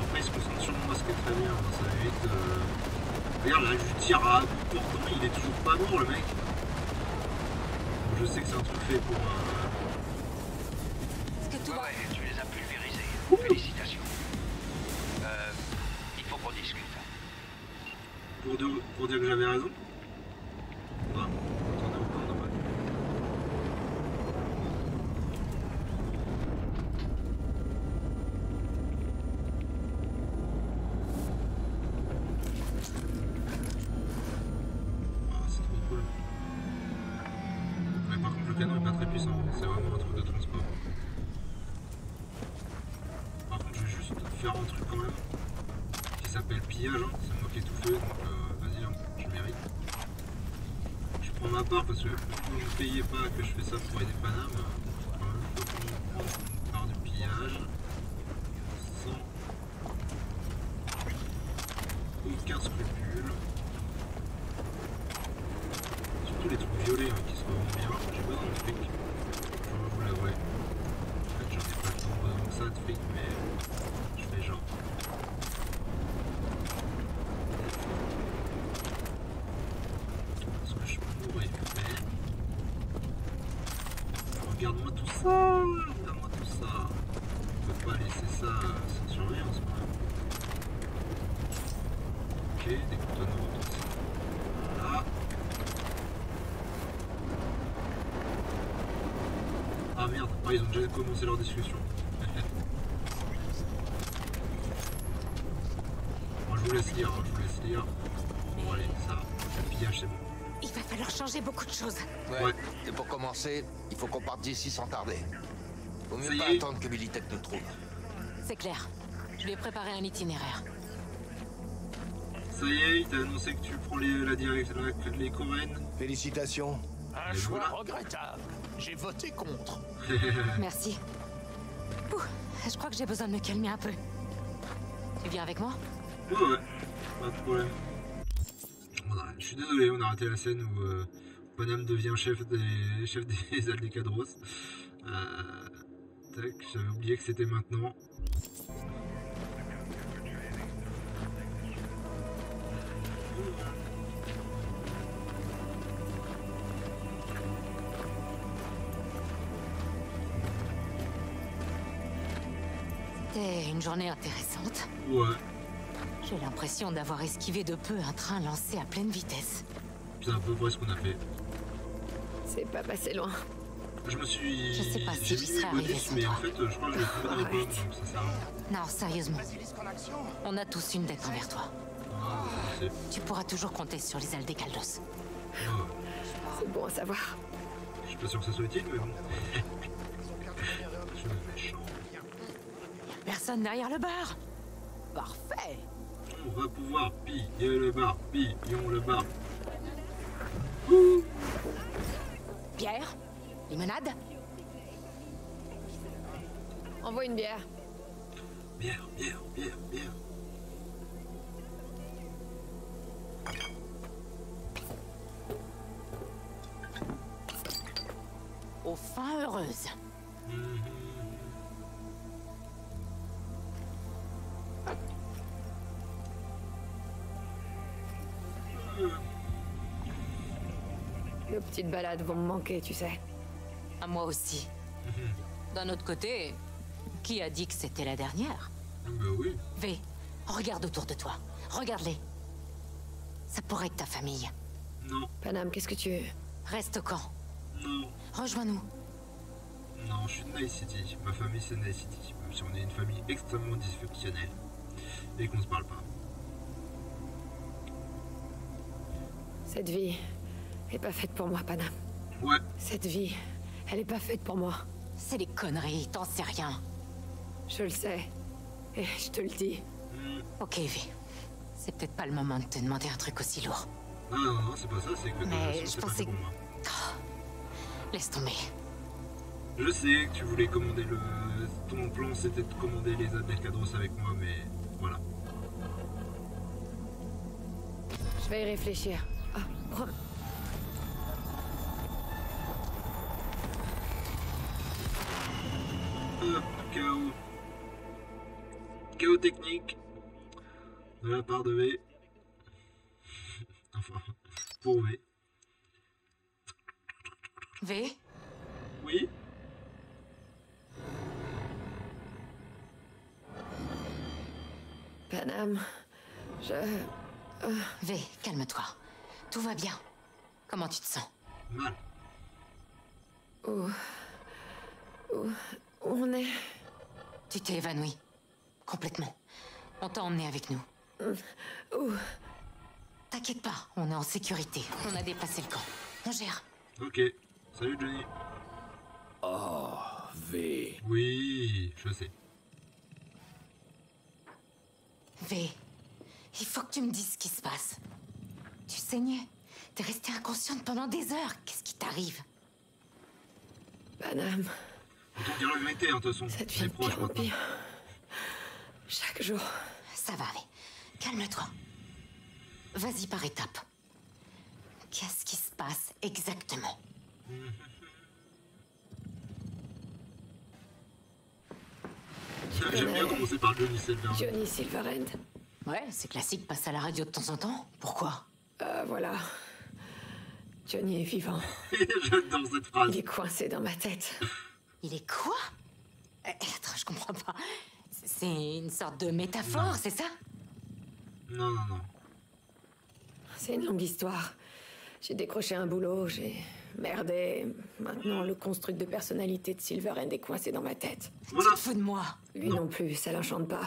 Après ils se concentrent sur moi, ce très bien, ça évite... euh, Regarde là, je tire à bout il est toujours pas mort le mec. Je sais que c'est un truc fait pour... ne payez pas que je fais ça pour aider Paname. quand même, faut prendre une part de pillage sans aucun scrupule. Surtout les trucs violets hein, qui se revendent bien. J'ai besoin de fric. Je vais vous l'avouer. En fait, j'en ai pas tant besoin que ça de fric, mais je fais genre. Est-ce que je pourrais faire Regarde-moi tout ça Regarde-moi tout ça On peut pas laisser ça sans surveillance quand même. Ok, des couteaux aussi. Voilà. Ah merde, ah, ils ont déjà commencé leur discussion. Bon, je vous laisse lire, hein, je vous laisse lire. Bon allez, ça, le pillage c'est bon. Il va falloir changer beaucoup de choses. Ouais. Ouais. Et pour commencer, il faut qu'on parte d'ici sans tarder. Vaut mieux pas attendre que Militech nous trouve. C'est clair. Je lui ai préparé un itinéraire. Ça y est, il t'a annoncé que tu prends les, la direction, la, les Coréennes. Félicitations. Un Et choix voilà. regrettable. J'ai voté contre. Merci. Ouh, je crois que j'ai besoin de me calmer un peu. Tu viens avec moi? Ouais, ouais, pas de problème. A- je suis désolé, on a raté la scène où euh, Panam devient chef des, chef des Aldecadros. Euh, tac, j'avais oublié que c'était maintenant. C'était une journée intéressante. Ouais, J'ai l'impression d'avoir esquivé de peu un train lancé à pleine vitesse. c'est à peu près ce qu'on a fait. C'est pas passé loin. Je me suis. Je sais pas si mis serais arrivé sans mais toi. en fait, je crois que je vais donc ça. Non, sérieusement. On a tous une dette envers toi. Ah, je. Tu pourras toujours compter sur les Aldecaldos. Ah, C'est bon à savoir. je suis pas sûr que ça soit utile, mais bon. je suis méchant. Personne derrière le bar Parfait On va pouvoir piller le bar, pillons le bar. Pierre Limonade Envoie une bière. Bière, bière, bière, bière. Aux fins heureuses. Petites balades vont me manquer, tu sais. À moi aussi. D'un autre côté, qui a dit que c'était la dernière? Bah oui. V, regarde autour de toi. Regarde-les. Ça pourrait être ta famille. Non, Panam, qu'est-ce que tu... Reste au camp. non, Rejoins-nous. non, je suis de Night City. Ma famille c'est Night City. Même si on est une famille extrêmement dysfonctionnelle. Et qu'on se parle pas. Cette vie est pas faite pour moi, Panam. Ouais, Cette vie, elle est pas faite pour moi. C'est des conneries, t'en sais rien. Je le sais. Et je te le dis. Ok, V. C'est peut-être pas le moment de te demander un truc aussi lourd. non, non, non, c'est pas ça, c'est que Mais je pensais pour moi. Laisse tomber. Je sais que tu voulais commander le. Ton plan c'était de commander les Abdelkadros avec moi, mais voilà. Je vais y réfléchir. Ah, technique. De la part de V. enfin, pour V. V? Oui Paname, je... V, calme-toi. Tout va bien. Comment tu te sens? Mal. Où... Où... où on est? Tu t'es évanoui. Complètement. On t'a emmené avec nous. Où? T'inquiète pas, on est en sécurité. On a déplacé le camp. On gère. Ok. Salut Johnny. Oh, V. Oui, je sais. V, il faut que tu me dises ce qui se passe. Tu saignais. T'es restée inconsciente pendant des heures. Qu'est-ce qui t'arrive? Paname, Autant dire la vérité, hein, de toute façon. ça devient de pire en pire. Chaque jour. Ça va, V. Calme-toi. Vas-y par étapes. Qu'est-ce qui se passe exactement? J'aime bien commencer par Johnny Silver. Johnny Silverhand. Ouais, c'est classique, passe à la radio de temps en temps. Pourquoi? Euh, voilà. Johnny est vivant. J'adore cette phrase. Il est coincé dans ma tête. Il est quoi? Euh, Attends, je comprends pas. C'est- une sorte de métaphore, c'est ça? Non, non, non. C'est une longue histoire. J'ai décroché un boulot, j'ai merdé. Maintenant, le construct de personnalité de Silverhand est coincé dans ma tête. Tu te fous de moi? Lui non plus, ça l'enchante pas.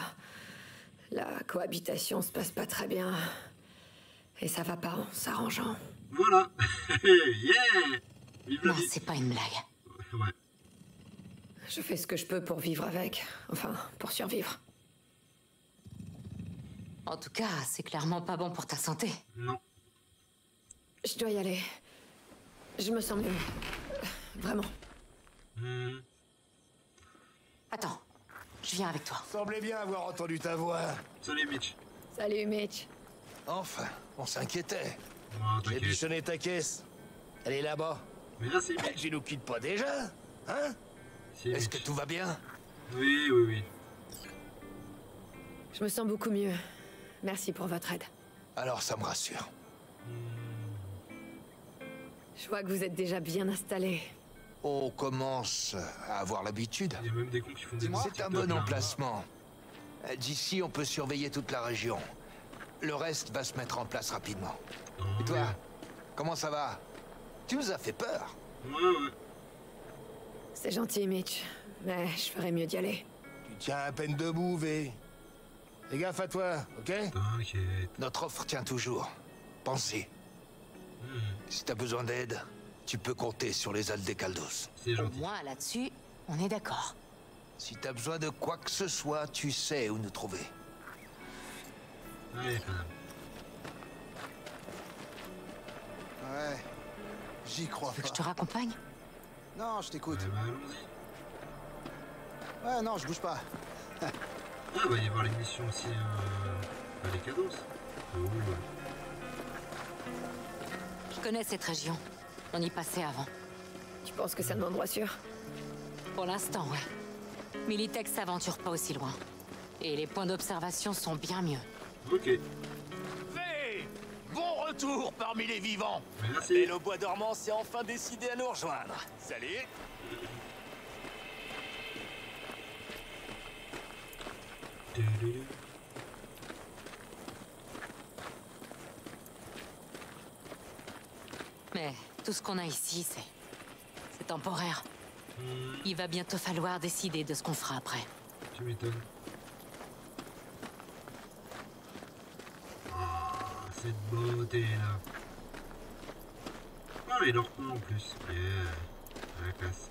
La cohabitation se passe pas très bien. Et ça va pas en s'arrangeant. Voilà. yeah Vive Non, c'est pas une blague. Ouais. Je fais ce que je peux pour vivre avec. Enfin, pour survivre. En tout cas, c'est clairement pas bon pour ta santé. Non. Je dois y aller. Je me sens mieux. Vraiment. Hmm. Attends, je viens avec toi. Semblait bien avoir entendu ta voix. Salut Mitch. Salut, Mitch. Enfin, on s'inquiétait. Oh, J'ai bichonné ta caisse. Elle est là-bas. Merci Eh, Mitch. Tu nous quittes pas déjà Hein? Est-ce que tout va bien Oui, oui, oui. Je me sens beaucoup mieux. Merci pour votre aide. Alors ça me rassure. Je vois que vous êtes déjà bien installé. On commence à avoir l'habitude. Il y a même des cons qui font des C'est un bon emplacement. D'ici, on peut surveiller toute la région. Le reste va se mettre en place rapidement. Et toi, comment ça va? Tu nous as fait peur. Ouais, ouais. C'est gentil, Mitch. Mais je ferais mieux d'y aller. Tu tiens à peine debout, V. Fais gaffe à toi, ok? T'inquiète. Notre offre tient toujours. Pensez. Si t'as besoin d'aide, tu peux compter sur les Aldecaldos. C'est gentil. moins, là-dessus, on est d'accord. Si t'as besoin de quoi que ce soit, tu sais où nous trouver. Allez. Ouais. J'y crois Tu veux que pas. je te raccompagne? Non, je t'écoute. Ouais, bah, allons-y. Ouais, non, je bouge pas. Ah, bah, il va y avoir l'émission aussi. Euh... bah, les cadeaux. Cool. Je connais cette région. On y passait avant. Tu penses que c'est un endroit sûr? Pour l'instant, ouais. Militech s'aventure pas aussi loin. Et les points d'observation sont bien mieux. Ok. Retour parmi les vivants Merci. Et le bois dormant s'est enfin décidé à nous rejoindre. Salut Mais tout ce qu'on a ici, c'est. C'est temporaire. Il va bientôt falloir décider de ce qu'on fera après. Tu m'étonnes. Cette beauté là. Ah, il dort pas en plus. Yeah. À la classe.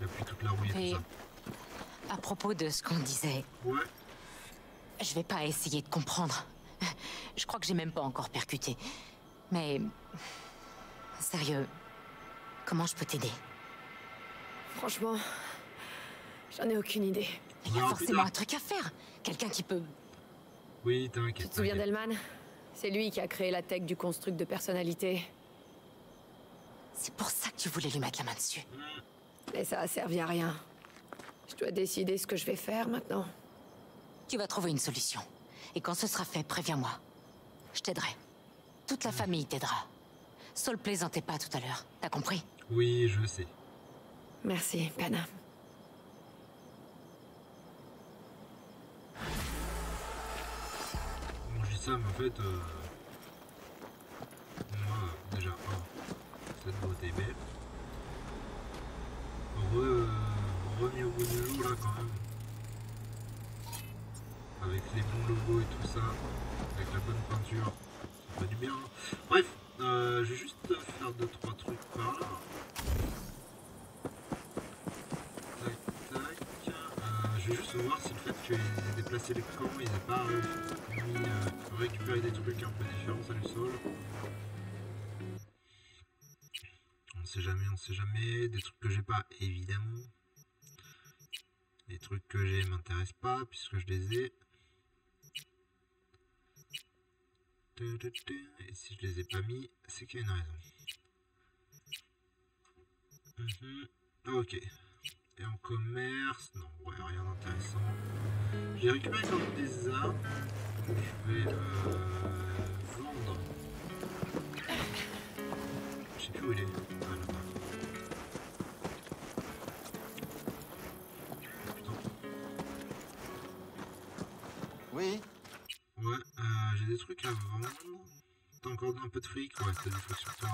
Depuis toute la rouille et Et tout à propos de ce qu'on disait, ça. Ouais. je vais pas essayer de comprendre. Je crois que j'ai même pas encore percuté. Mais. Sérieux, comment je peux t'aider? Franchement, j'en ai aucune idée. Il y a forcément un truc à faire. Quelqu'un qui peut... Oui, t'inquiète. Tu te souviens d'Elman? C'est lui qui a créé la tech du construct de personnalité. C'est pour ça que tu voulais lui mettre la main dessus. Mais ça a servi à rien. Je dois décider ce que je vais faire maintenant. Tu vas trouver une solution. Et quand ce sera fait, préviens-moi. Je t'aiderai. Toute la famille t'aidera. Saul plaisantait pas tout à l'heure. T'as compris? Oui, je sais. Merci, Panam. Ça, en fait, euh, moi, déjà, cette beauté belle. Re, remis au bout du jour, là, quand même. Avec les bons logos et tout ça, avec la bonne peinture, ça fait du bien. Bref, euh, je vais juste faire deux trois trucs par là. Tac, tac. Euh, je vais juste voir si le fait qu'ils aient déplacé les camps, ils n'aient pas euh, euh, récupéré des trucs un peu différents, ça du sol. On sait jamais, on sait jamais. Des trucs que j'ai pas, évidemment. Les trucs que j'ai m'intéressent pas puisque je les ai. Et si je les ai pas mis, c'est qu'il y a une raison. Mhm. Ok. Et en commerce, non, ouais, rien d'intéressant. J'ai récupéré quand même des armes. Je vais euh, vendre. Je sais plus où il est. Ah là-bas. Oui Ouais, euh, j'ai des trucs à vendre. T'as encore un peu de fric Ouais, t'as des trucs sur toi.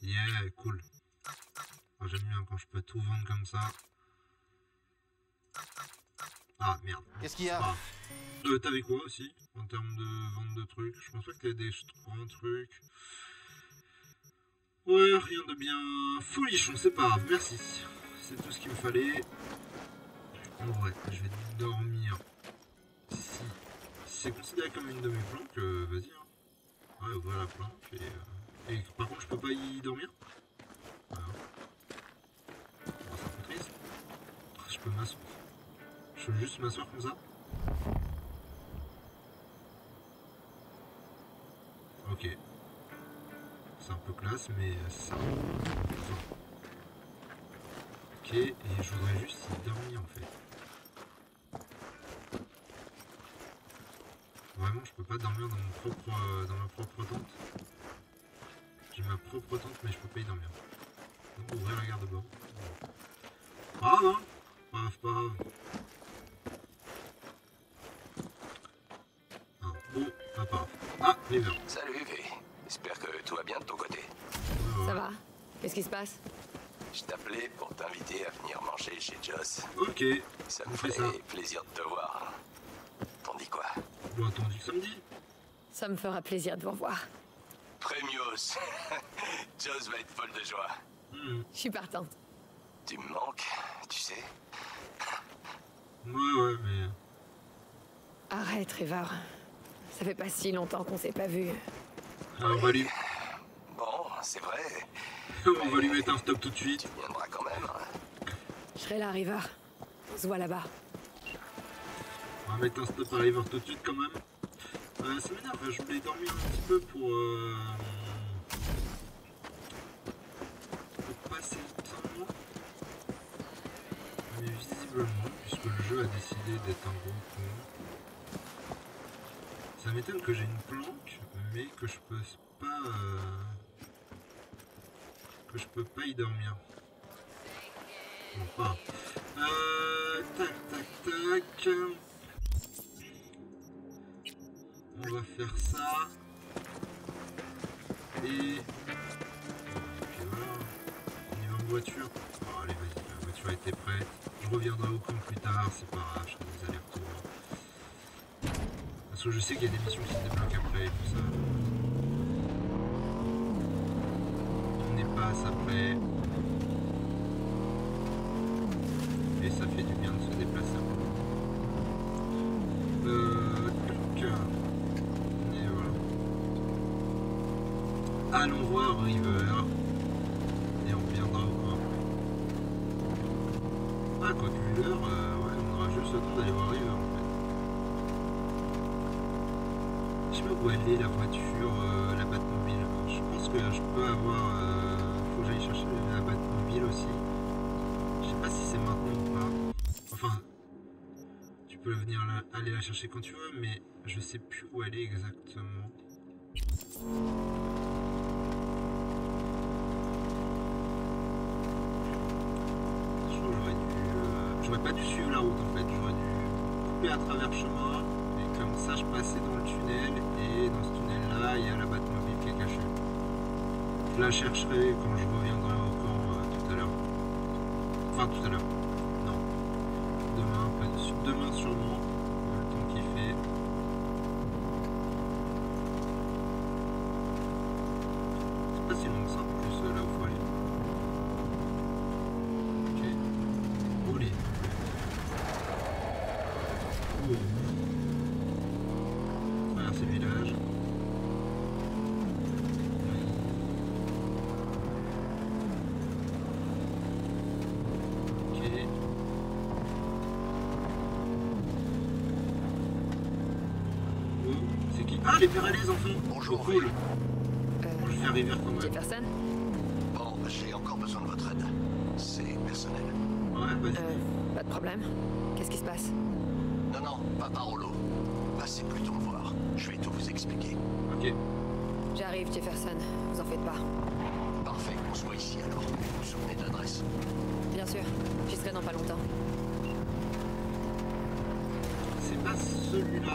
Yeah, cool. Quand je peux tout vendre comme ça. Ah, merde. Qu'est-ce qu'il y a Ah. Euh, T'avais quoi aussi en termes de vente de trucs Je pense pas que t'avais des grands trucs. Ouais, rien de bien folichon, c'est pas grave, merci. C'est tout ce qu'il me fallait. En vrai, je vais dormir. Si, c'est considéré comme une de mes planques, euh, vas-y. Hein. Ouais, ouvrir la planque. Et, euh, et par contre, je peux pas y dormir Ah. M'asseoir. Je peux juste m'asseoir comme ça Ok. C'est un peu classe, mais ça. Enfin. Ok, et je voudrais juste dormir en fait. Vraiment, je peux pas dormir dans, mon propre, euh, dans ma propre tente. J'ai ma propre tente, mais je peux pas y dormir. Donc ouvrir la garde-bord. Ah non Ah. Salut V. J'espère que tout va bien de ton côté. Ça va Qu'est-ce qui se passe? Je t'appelais pour t'inviter à venir manger chez Joss. Ok. Ça me fait ferait ça. plaisir de te voir. T'en dis quoi? Bon, dit que samedi. Ça me fera plaisir de vous revoir. Premios Joss va être folle de joie. Hmm. Je suis partante. Tu me manques, tu sais Ouais, ouais, mais. Arrête, Trevor. Ça fait pas si longtemps qu'on s'est pas vu. Ah, on va lui. Bon, c'est vrai. on va lui mettre un stop tout de suite. Tu viendras quand même. hein. Je serai là, River. On se voit là-bas. On va mettre un stop à River tout de suite quand même. Euh, ça m'énerve, je voulais dormir un petit peu pour. euh, pour passer le temps. Puisque le jeu a décidé d'être un gros con. Ça m'étonne que j'ai une planque, mais que je peux pas. euh, que je peux pas y dormir. Pas. Euh, tac, tac, tac. On va faire ça. Et... et puis voilà. On y va en voiture. Allez, vas-y, la voiture était prête. Je reviendrai au camp plus tard, c'est pas grave, je ferai des allers-retours. Parce que je sais qu'il y a des missions qui se débloquent après et tout ça. On n'est pas après. Et ça fait du bien de se déplacer peu. Euh, donc, et voilà. Allons voir River. Où elle est la voiture, euh, la Batmobile. Je pense que je peux avoir. Euh, faut que j'aille chercher la Batmobile aussi. Je sais pas si c'est maintenant ou pas. Enfin, tu peux venir la- aller la chercher quand tu veux, mais je sais plus où elle est exactement. J'aurais dû. euh, J'aurais pas dû suivre la route en fait. J'aurais dû couper à travers chemin. Ça, je passais dans le tunnel. Et dans ce tunnel là, il y a la Batmobile qui est cachée. Je la chercherai quand je reviendrai au camp euh, tout à l'heure. Enfin, tout à l'heure. Non. Demain, peut- demain sûrement. Le temps qu'il fait. C'est pas si long que ça en plus euh, là faut aller. Ok. Roulez. Oh. Traverser le village. Ok. Oh, c'est qui Ah, les Bonjour. cool. Bon, je vais arriver quand même. Jefferson Bon, j'ai encore besoin de votre aide. C'est personnel. Ouais, vas-y. Euh, pas de problème. Qu'est-ce qui se passe Non, non, pas Parolo. Passez plutôt me voir. Je vais tout vous expliquer. Ok. J'arrive, Jefferson. Vous en faites pas. Parfait, on se voit ici alors. Vous vous souvenez de l'adresse Bien sûr. J'y serai dans pas longtemps. C'est pas celui-là.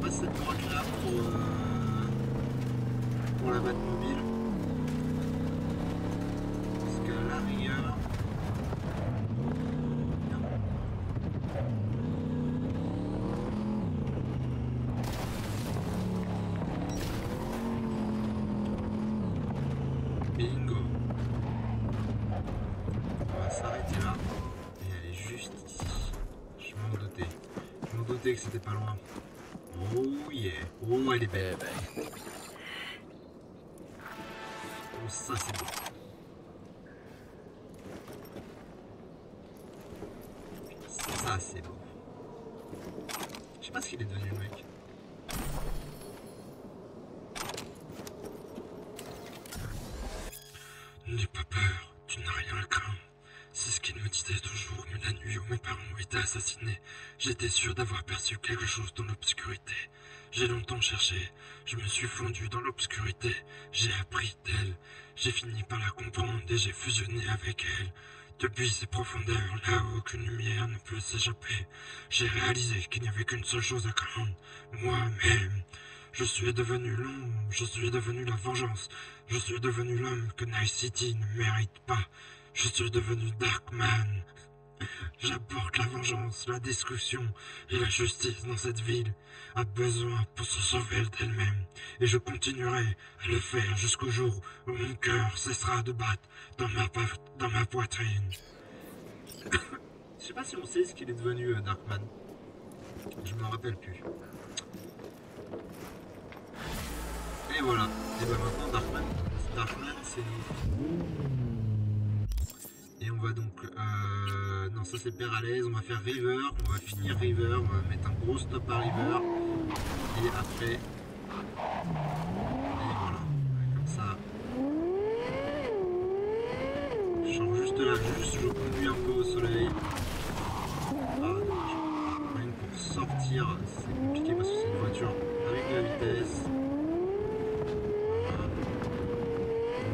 Attends, c'est pas cette droite-là pour, euh, pour la Batmobile. Oh, ça c'est beau. Je sais pas ce qu'il est devenu le mec. N'aie pas peur, tu n'as rien à craindre. C'est ce qu'il me disait toujours, mais la nuit où mes parents ont été assassinés, j'étais sûr d'avoir perçu quelque chose dans l'obscurité. J'ai longtemps cherché, je me suis fondu dans l'obscurité, j'ai appris d'elle, j'ai fini par la comprendre et j'ai fusionné avec elle. Depuis ces profondeurs, là où aucune lumière ne peut s'échapper, j'ai réalisé qu'il n'y avait qu'une seule chose à craindre, moi-même. Je suis devenu l'ombre, je suis devenu la vengeance, je suis devenu l'homme que Night City ne mérite pas. Je suis devenu Darkman. J'apporte la vengeance, la destruction et la justice dans cette ville a besoin pour se sauver d'elle-même. Et je continuerai à le faire jusqu'au jour où mon cœur cessera de battre dans ma, dans ma poitrine. Je sais pas si on sait ce qu'il est devenu, euh, Darkman. Je me rappelle plus. Et voilà. Et ben maintenant, Darkman, Darkman c'est on va donc... Euh, non, ça c'est l'aise. On va faire River. On va finir River. On va mettre un gros stop à River. Et après... Et voilà. Comme ça. Je sors juste là. Juste, je conduis un peu au soleil. Ah, que pour sortir, c'est compliqué parce que c'est une voiture avec de la vitesse. Voilà.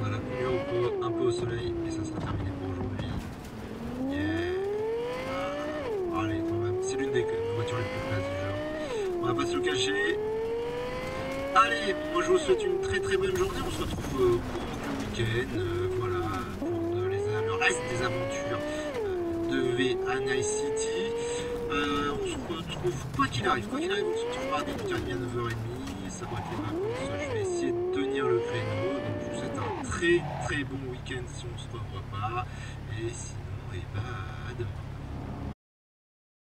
On a la conduire un peu, un peu au soleil et ça sera terminé pour aujourd'hui. Yeah. Voilà. Allez, quand même, c'est l'une des voitures les plus classes du jeu. On va pas se le cacher. Allez, moi je vous souhaite une très très bonne journée. On se retrouve euh, cours du week-end. euh, voilà, pour de- les- le reste des aventures euh, de V City. Euh, on se retrouve, quoi qu'il arrive, quoi qu'il arrive, on se retrouve mardi midi à 9h30. Ça doit être les vacances. Je vais essayer de tenir le créneau. Donc je vous souhaite un très très bon week-end si on se revoit pas. Et sinon, et bah, à demain.